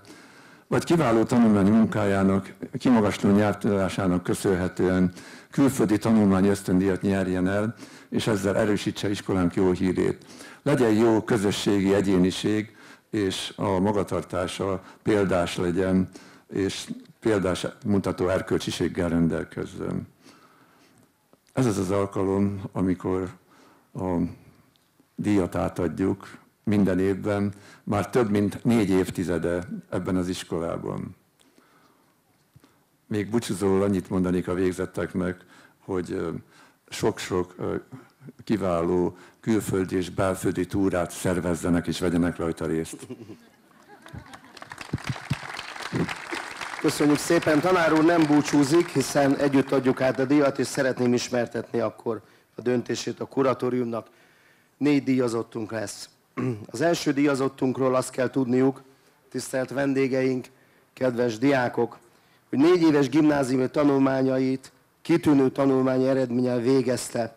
vagy kiváló tanulmányi munkájának, kimagasló nyelvtudásának köszönhetően külföldi tanulmányi ösztöndíjat nyerjen el, és ezzel erősítse iskolánk jó hírét. Legyen jó közösségi egyéniség, és a magatartása példás legyen, és példás mutató erkölcsiséggel rendelkezzen. Ez az az alkalom, amikor a díjat átadjuk minden évben, már több mint négy évtizede ebben az iskolában. Még búcsúzóul annyit mondanék a végzetteknek, hogy sok-sok kiváló külföldi és belföldi túrát szervezzenek és vegyenek rajta részt. Köszönjük szépen. Tanár úr nem búcsúzik, hiszen együtt adjuk át a díjat, és szeretném ismertetni akkor a döntését a kuratóriumnak. Négy díjazottunk lesz. Az első díjazottunkról azt kell tudniuk, tisztelt vendégeink, kedves diákok, hogy négy éves gimnáziumi tanulmányait kitűnő tanulmányi eredménnyel végezte.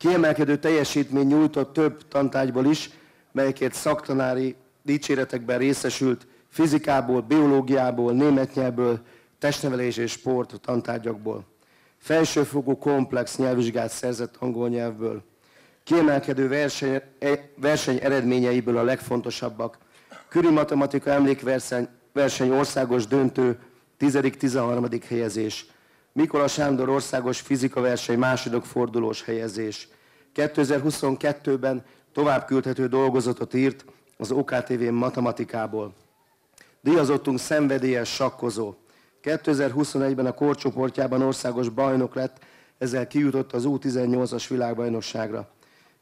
Kiemelkedő teljesítmény nyújtott több tantárgyból is, melyekért szaktanári dicséretekben részesült fizikából, biológiából, német nyelvből, testnevelés és sport tantárgyakból. Felsőfokú komplex nyelvvizsgát szerzett angol nyelvből. Kiemelkedő verseny, e, verseny eredményeiből a legfontosabbak. Küri matematika emlékverseny verseny országos döntő 10.-13. helyezés. Mikola Sándor országos fizikaverseny másodok fordulós helyezés. 2022-ben tovább küldhető dolgozatot írt az OKTV matematikából. Díjazottunk szenvedélyes sakkozó. 2021-ben a korcsoportjában országos bajnok lett, ezzel kijutott az U18-as világbajnokságra.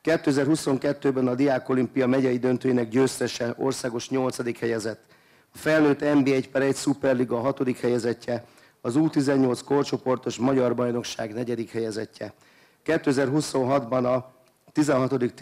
2022-ben a Diák Olimpia megyei döntőjének győztese, országos 8. helyezett. A felnőtt NB1 per 1 Superliga 6. helyezettje, az U18 korcsoportos magyar bajnokság negyedik helyezettje. 2026-ban a 16.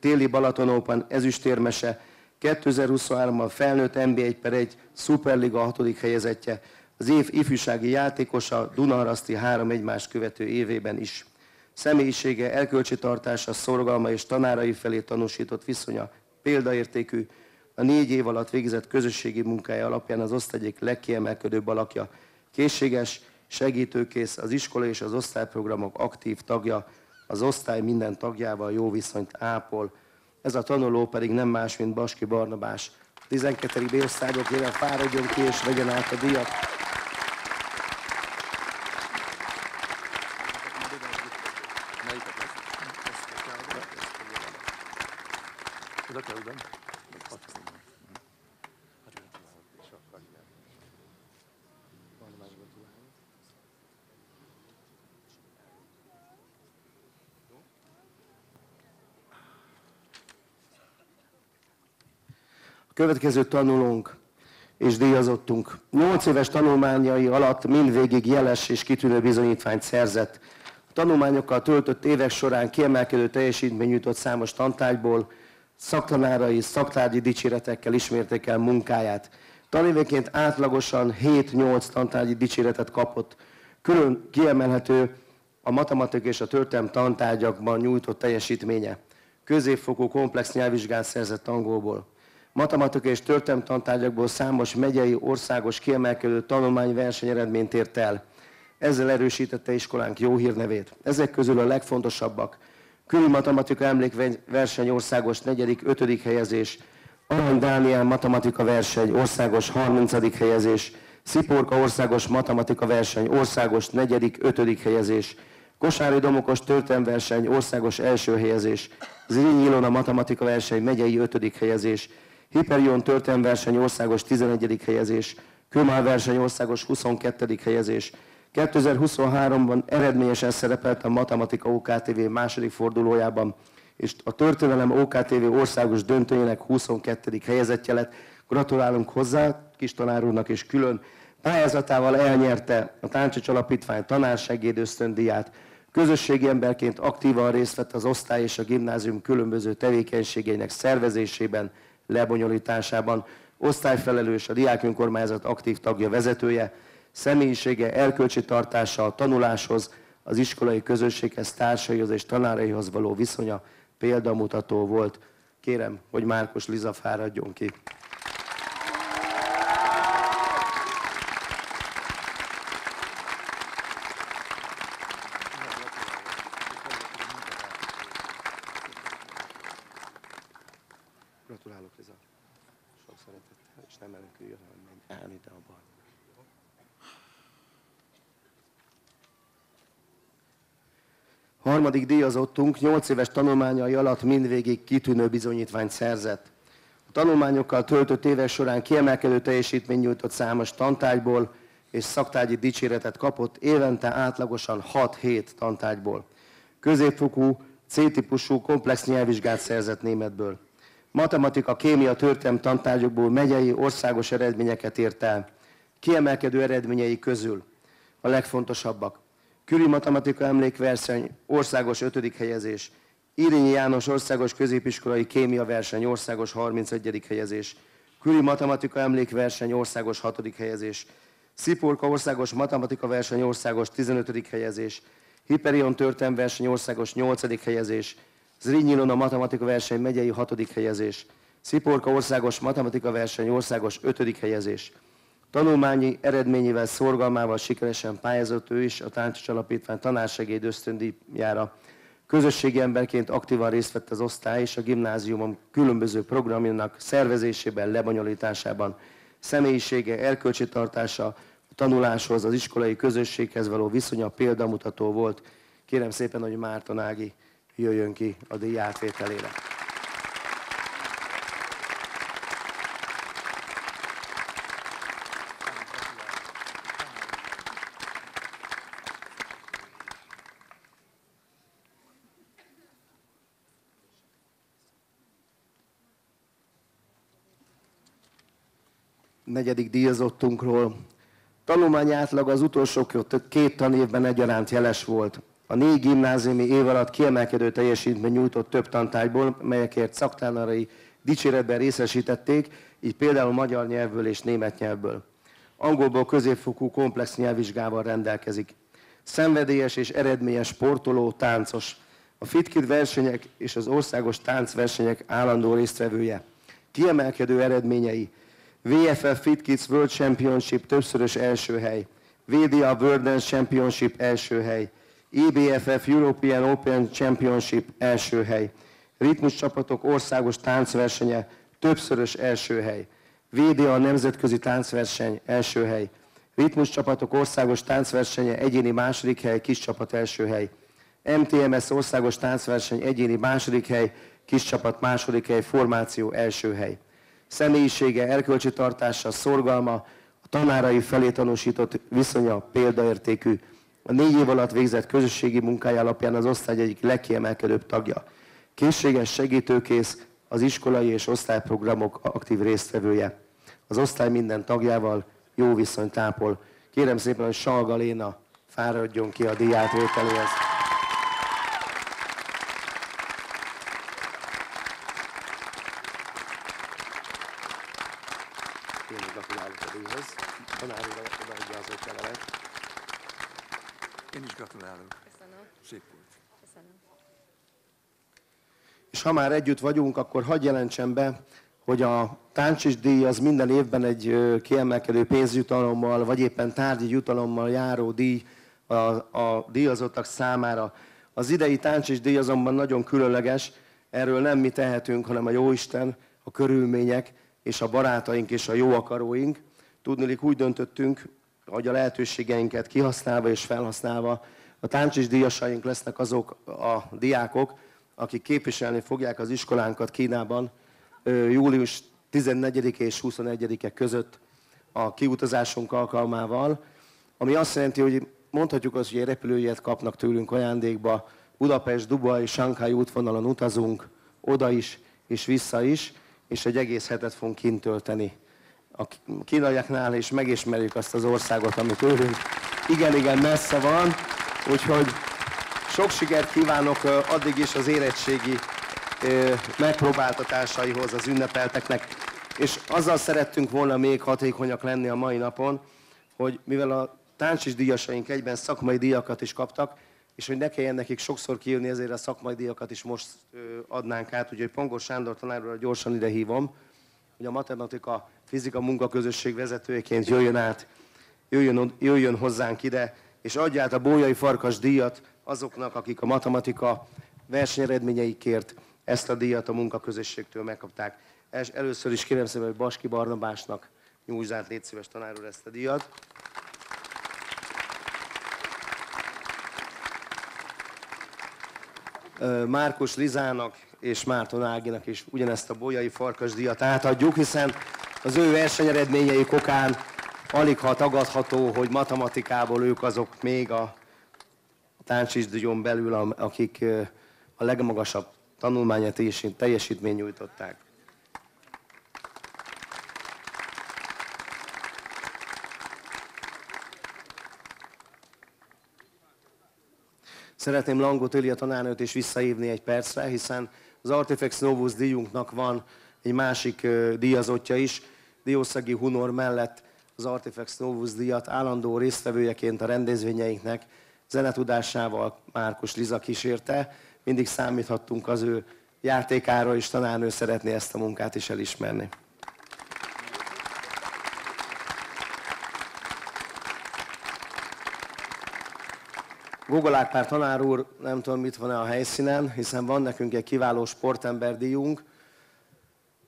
téli Balaton Open ezüstérmese, 2023-ban felnőtt NB1 per 1 Superliga 6. helyezettje, az év ifjúsági játékosa Dunaraszti három egymást követő évében is. Személyisége, elkölcsi tartása, szorgalma és tanárai felé tanúsított viszonya példaértékű, a négy év alatt végzett közösségi munkája alapján az osztályék legkiemelkedőbb alakja, Készséges, segítőkész, az iskola és az osztályprogramok aktív tagja, az osztály minden tagjával jó viszonyt ápol. Ez a tanuló pedig nem más, mint Baski Barnabás. 12. B-osztályok éve fáradjon ki és vegyen át a díjat. Következő tanulónk és díjazottunk. Nyolc éves tanulmányai alatt mindvégig jeles és kitűnő bizonyítványt szerzett. A tanulmányokkal töltött évek során kiemelkedő teljesítmény nyújtott számos tantárgyból, szaktanárai, szaktárgyi dicséretekkel ismérték el munkáját. Tanévéként átlagosan 7-8 tantárgyi dicséretet kapott. Külön kiemelhető a matematika és a történelem tantárgyakban nyújtott teljesítménye. Középfokú komplex nyelvvizsgát szerzett angolból. Matematika és történelem tantárgyakból számos megyei, országos kiemelkedő tanulmányverseny eredményt ért el. Ezzel erősítette iskolánk jó hírnevét. Ezek közül a legfontosabbak. Küli matematika emlékverseny országos 4. 5. helyezés, Arany Dániel matematika verseny országos 30. helyezés, Sziporka országos matematika verseny országos 4. 5. helyezés, Kosári Domokos történelmverseny országos első helyezés, Zrínyi Ilona matematika verseny megyei 5. helyezés, Hyperion történelmverseny országos 11. helyezés, Kömál verseny országos 22. helyezés, 2023-ban eredményesen szerepelt a Matematika OKTV második fordulójában, és a Történelem OKTV országos döntőjének 22. helyezettje lett. Gratulálunk hozzá, kis tanár úrnak, és külön pályázatával elnyerte a Táncsics Alapítvány tanársegéd ösztöndíját. Közösségi emberként aktívan részt vett az osztály és a gimnázium különböző tevékenységeinek szervezésében, lebonyolításában. Osztályfelelős, a diák önkormányzat aktív tagja, vezetője, személyisége, erkölcsi tartása a tanuláshoz, az iskolai közösséghez, társaihoz és tanáraihoz való viszonya példamutató volt. Kérem, hogy Márkos Liza fáradjon ki. Gratulálok, Liza. Sok szeretettel, és nem meneküljön, hanem megy el ide a bal. Harmadik díjazottunk 8 éves tanulmányai alatt mindvégig kitűnő bizonyítványt szerzett. A tanulmányokkal töltött évek során kiemelkedő teljesítmény nyújtott számos tantárgyból, és szaktárgyi dicséretet kapott évente átlagosan 6-7 tantárgyból. Középfokú, C-típusú komplex nyelvvizsgát szerzett németből. Matematika, kémia, történelem tantárgyokból megyei országos eredményeket ért el. Kiemelkedő eredményei közül a legfontosabbak. Küri Matematika Emlékverseny, országos 5. helyezés. Irinyi János országos középiskolai kémia verseny, országos 31. helyezés. Küri Matematika Emlékverseny, országos 6. helyezés. Sziporka országos matematika verseny, országos 15. helyezés. Hyperion történelmi verseny, országos 8. helyezés. Zrinyilon a matematika verseny, megyei 6. helyezés. Sziporka országos matematika verseny, országos 5. helyezés. Tanulmányi eredményével, szorgalmával sikeresen pályázott ő is a Táncsics Alapítvány tanársegéd ösztöndíjára. Közösségi emberként aktívan részt vett az osztály és a gimnáziumom különböző programjának szervezésében, lebonyolításában. Személyisége, erkölcsi tartása, a tanuláshoz, az iskolai közösséghez való viszonya példamutató volt. Kérem szépen, hogy Márton Ági jöjjön ki a díj átvételére. Negyedik díjazottunkról. Tanulmány átlag az utolsó két tanévben egyaránt jeles volt. A négy gimnáziumi év alatt kiemelkedő teljesítmény nyújtott több tantárgyból, melyekért szaktánarai dicséretben részesítették, így például magyar nyelvből és német nyelvből. Angolból középfokú komplex nyelvvizsgával rendelkezik. Szenvedélyes és eredményes sportoló, táncos. A FitKid versenyek és az országos táncversenyek állandó résztvevője. Kiemelkedő eredményei VFL Fit Kids World Championship többszörös első hely, VDA World Dance Championship első hely, EBFF European Open Championship első hely, Ritmus csapatok országos táncversenye többszörös első hely, VDA Nemzetközi Táncverseny első hely, Ritmus csapatok országos táncversenye egyéni második hely, kis csapat első hely, MTMS országos táncverseny egyéni második hely, kis csapat második hely, formáció első hely személyisége, erkölcsi tartása, szorgalma, a tanárai felé tanúsított viszonya példaértékű. A négy év alatt végzett közösségi munkája alapján az osztály egyik legkiemelkedőbb tagja. Készséges, segítőkész, az iskolai és osztályprogramok aktív résztvevője. Az osztály minden tagjával jó viszonyt tápol. Kérem szépen, hogy Salga Léna fáradjon ki a díjátvételéhez. Én is gratulálok a díjhoz. Tanár úr odaadja az oklevelet. Én is gratulálok. Köszönöm. Szép volt. Köszönöm. Ha már együtt vagyunk, akkor hagyj jelentsem be, hogy a táncsis díj az minden évben egy kiemelkedő pénzjutalommal, vagy éppen tárgyi jutalommal járó díj a, a díjazottak számára. Az idei táncsis díj azonban nagyon különleges, erről nem mi tehetünk, hanem a Jóisten, a körülmények, és a barátaink és a jó akaróink. Tudnilik úgy döntöttünk, hogy a lehetőségeinket kihasználva és felhasználva a táncsis díjasaink lesznek azok a diákok, akik képviselni fogják az iskolánkat Kínában július 14 és 21-e között a kiutazásunk alkalmával, ami azt jelenti, hogy mondhatjuk azt, hogy egy repülőjegyet kapnak tőlünk ajándékba, Budapest, Dubaj, Sankai útvonalon utazunk, oda is és vissza is, és egy egész hetet fogunk kint tölteni. A kínaiaknál, és megismerjük azt az országot, ami tőlünk igen-igen messze van, úgyhogy sok sikert kívánok addig is az érettségi megpróbáltatásaihoz az ünnepelteknek, és azzal szerettünk volna még hatékonyak lenni a mai napon, hogy mivel a táncsis díjasaink egyben szakmai díjakat is kaptak, és hogy ne kelljen nekik sokszor kijönni, ezért a szakmai díjakat is most adnánk át, úgyhogy Pongos Sándor tanárról gyorsan ide hívom, hogy a matematika, fizika munkaközösség vezetőjeként jöjjön át, jöjjön, jöjjön hozzánk ide, és adja át a Bójai Farkas díjat azoknak, akik a matematika versenyeredményeikért ezt a díjat a munkaközösségtől megkapták. Először is kérem szépen, hogy Baski Barnabásnak nyújtsd át, légy tanár úr ezt a díjat. Márkus Lizának és Márton Áginak is ugyanezt a bolyai farkas díjat átadjuk, hiszen az ő versenyeredményeik okán alig ha tagadható, hogy matematikából ők azok még a táncsisdíjon belül, akik a legmagasabb tanulmányát és teljesítmény nyújtották. Szeretném Langot Ilia tanárnőt is visszaívni egy percre, hiszen az Artifex Novus díjunknak van egy másik díjazottja is. Diószegi Hunor mellett az Artifex Novus díjat állandó résztvevőjeként a rendezvényeinknek zenetudásával Márkus Liza kísérte. Mindig számíthattunk az ő játékára, és tanárnő szeretné ezt a munkát is elismerni. Gogolák Pár tanár úr, nem tudom, mit van-e a helyszínen, hiszen van nekünk egy kiváló sportember díjunk.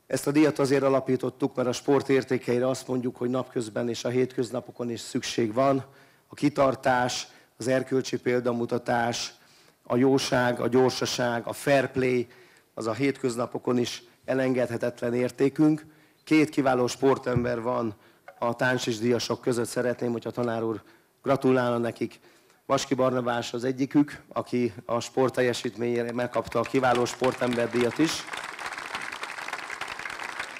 Ezt a díjat azért alapítottuk, mert a sport értékeire azt mondjuk, hogy napközben és a hétköznapokon is szükség van. A kitartás, az erkölcsi példamutatás, a jóság, a gyorsaság, a fair play, az a hétköznapokon is elengedhetetlen értékünk. Két kiváló sportember van a táncsis díjasok között. Szeretném, hogy a tanár úr gratulálna nekik. Vaski Barnabás az egyikük, aki a sport teljesítményére megkapta a kiváló sportember díjat is.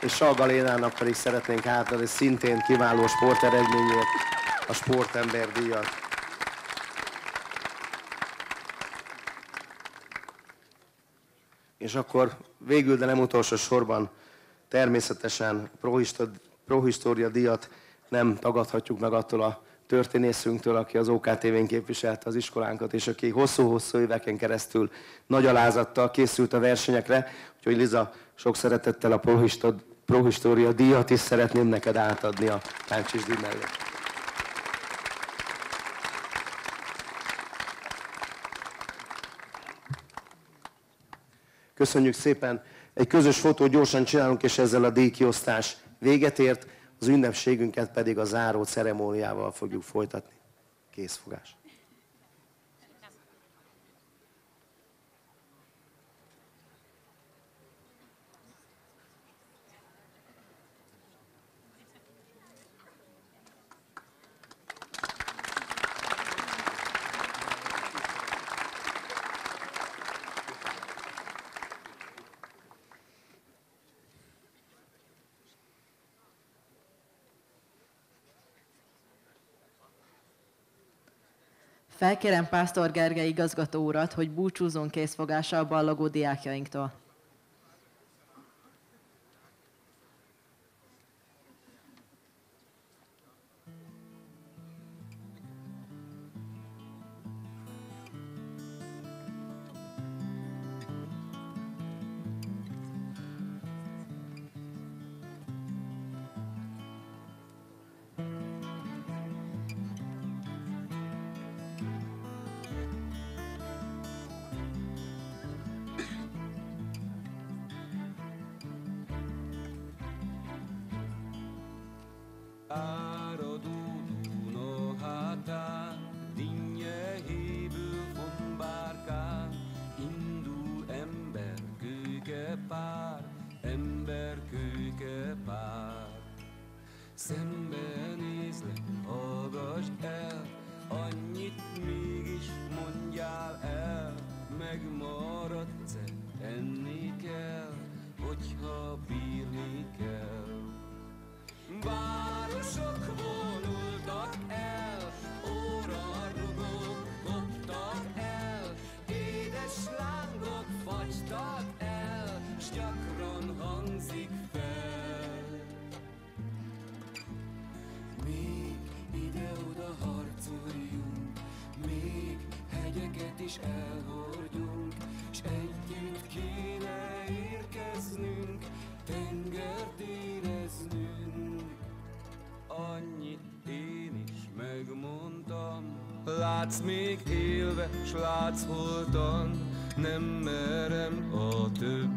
És Salga Lénának pedig szeretnénk átadni szintén kiváló sporteredményért a sportember díjat. És akkor végül, de nem utolsó sorban természetesen Prohistória díjat nem tagadhatjuk meg attól a történészünktől, aki az OKTV-n képviselte az iskolánkat, és aki hosszú-hosszú éveken keresztül nagy alázattal készült a versenyekre. Úgyhogy Liza, sok szeretettel a Prohistória díjat is szeretném neked átadni a Táncsis mellett. Köszönjük szépen! Egy közös fotót gyorsan csinálunk, és ezzel a díjkiosztás véget ért, az ünnepségünket pedig a záró ceremóniával fogjuk folytatni. Készfogás. Felkérem Pásztor Gergely igazgató urat, hogy búcsúzzon készfogással ballagó diákjainktól. Send Látsz még élve, s látsz holtan, nem merem a több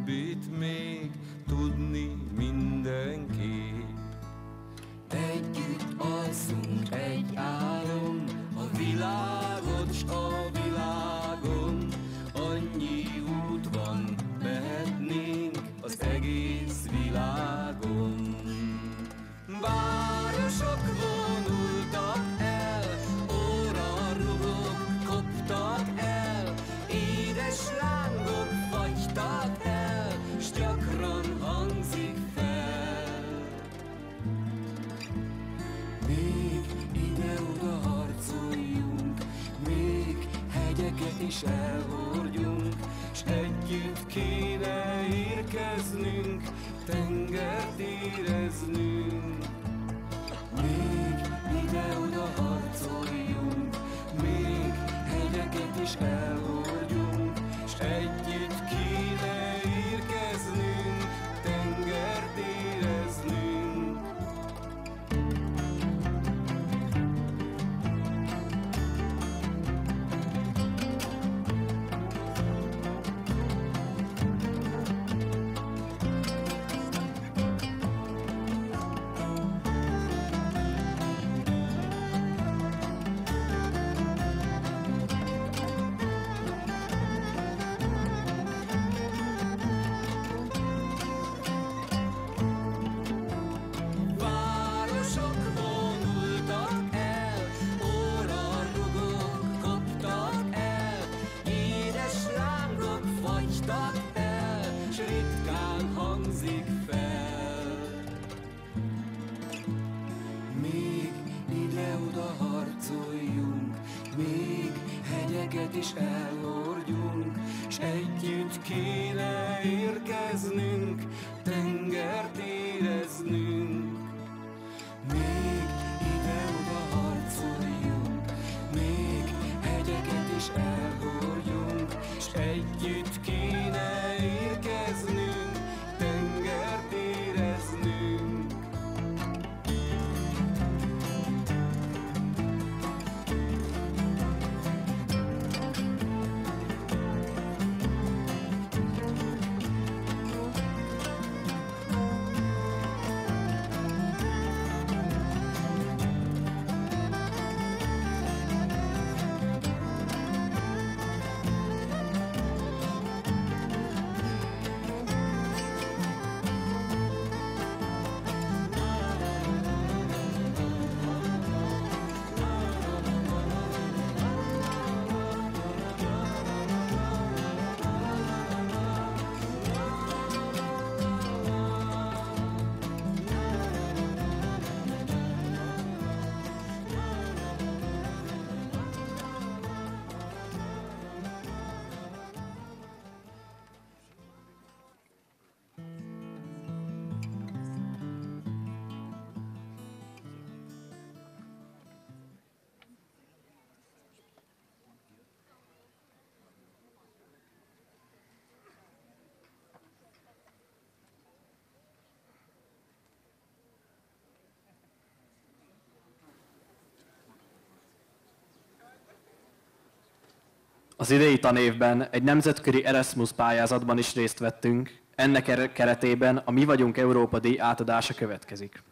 Az idei tanévben egy nemzetközi Erasmus pályázatban is részt vettünk, ennek er- keretében a Mi vagyunk Európa díj átadása következik.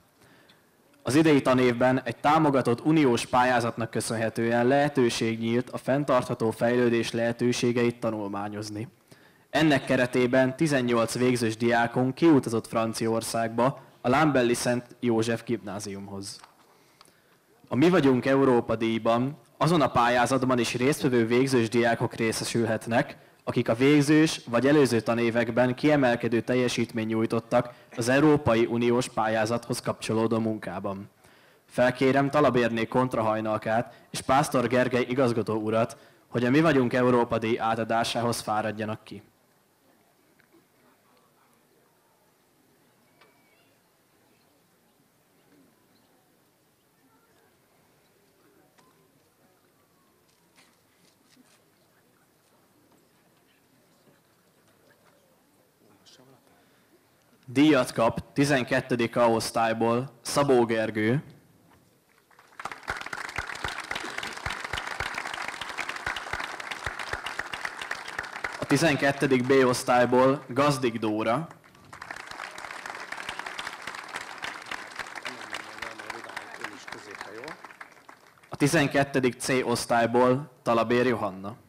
Az idei tanévben egy támogatott uniós pályázatnak köszönhetően lehetőség nyílt a fenntartható fejlődés lehetőségeit tanulmányozni. Ennek keretében 18 végzős diákon kiutazott Franciaországba, a Lambelli Szent József gimnáziumhoz. A Mi vagyunk Európa díjban azon a pályázatban is résztvevő végzős diákok részesülhetnek, akik a végzős vagy előző tanévekben kiemelkedő teljesítmény nyújtottak az Európai Uniós pályázathoz kapcsolódó munkában. Felkérem Talabérné kontrahajnalkát és Pásztor Gergely igazgató urat, hogy a Mi vagyunk Európa díj átadásához fáradjanak ki. Díjat kap 12. A osztályból Szabó Gergő. A 12. B osztályból Gazdig Dóra. A 12. C osztályból Talabér Johanna.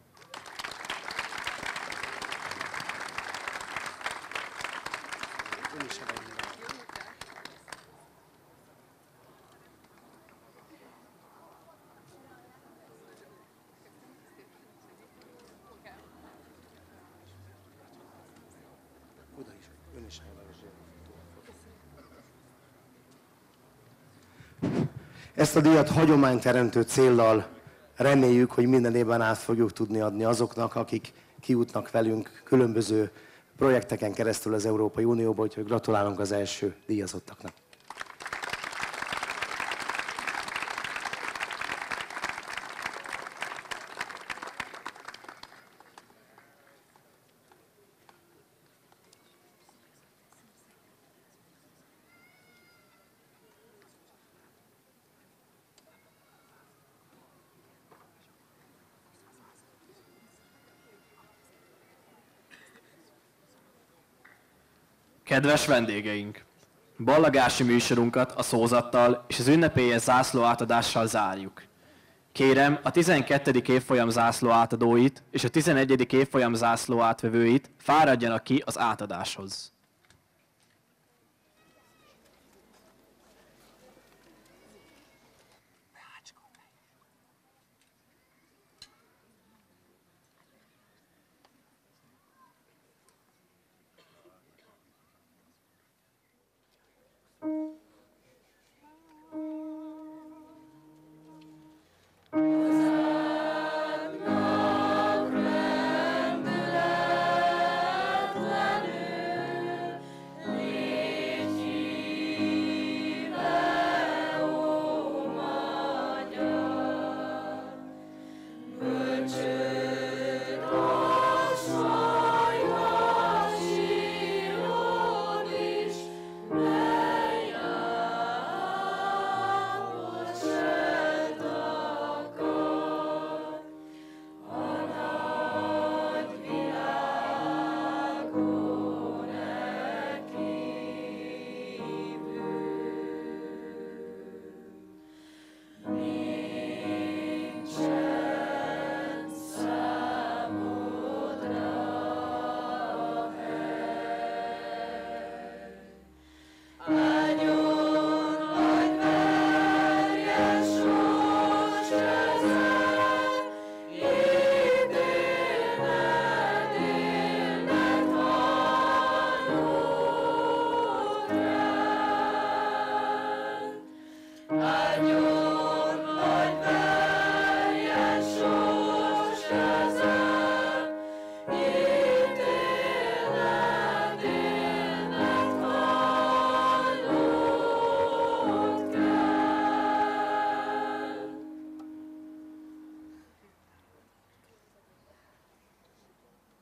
Ezt a díjat hagyományteremtő céllal reméljük, hogy minden évben át fogjuk tudni adni azoknak, akik kijutnak velünk különböző projekteken keresztül az Európai Unióba, úgyhogy gratulálunk az első díjazottaknak. Kedves vendégeink! Ballagási műsorunkat a szózattal és az ünnepélyes zászló átadással zárjuk. Kérem a 12. évfolyam zászló átadóit és a 11. évfolyam zászló átvevőit fáradjanak ki az átadáshoz.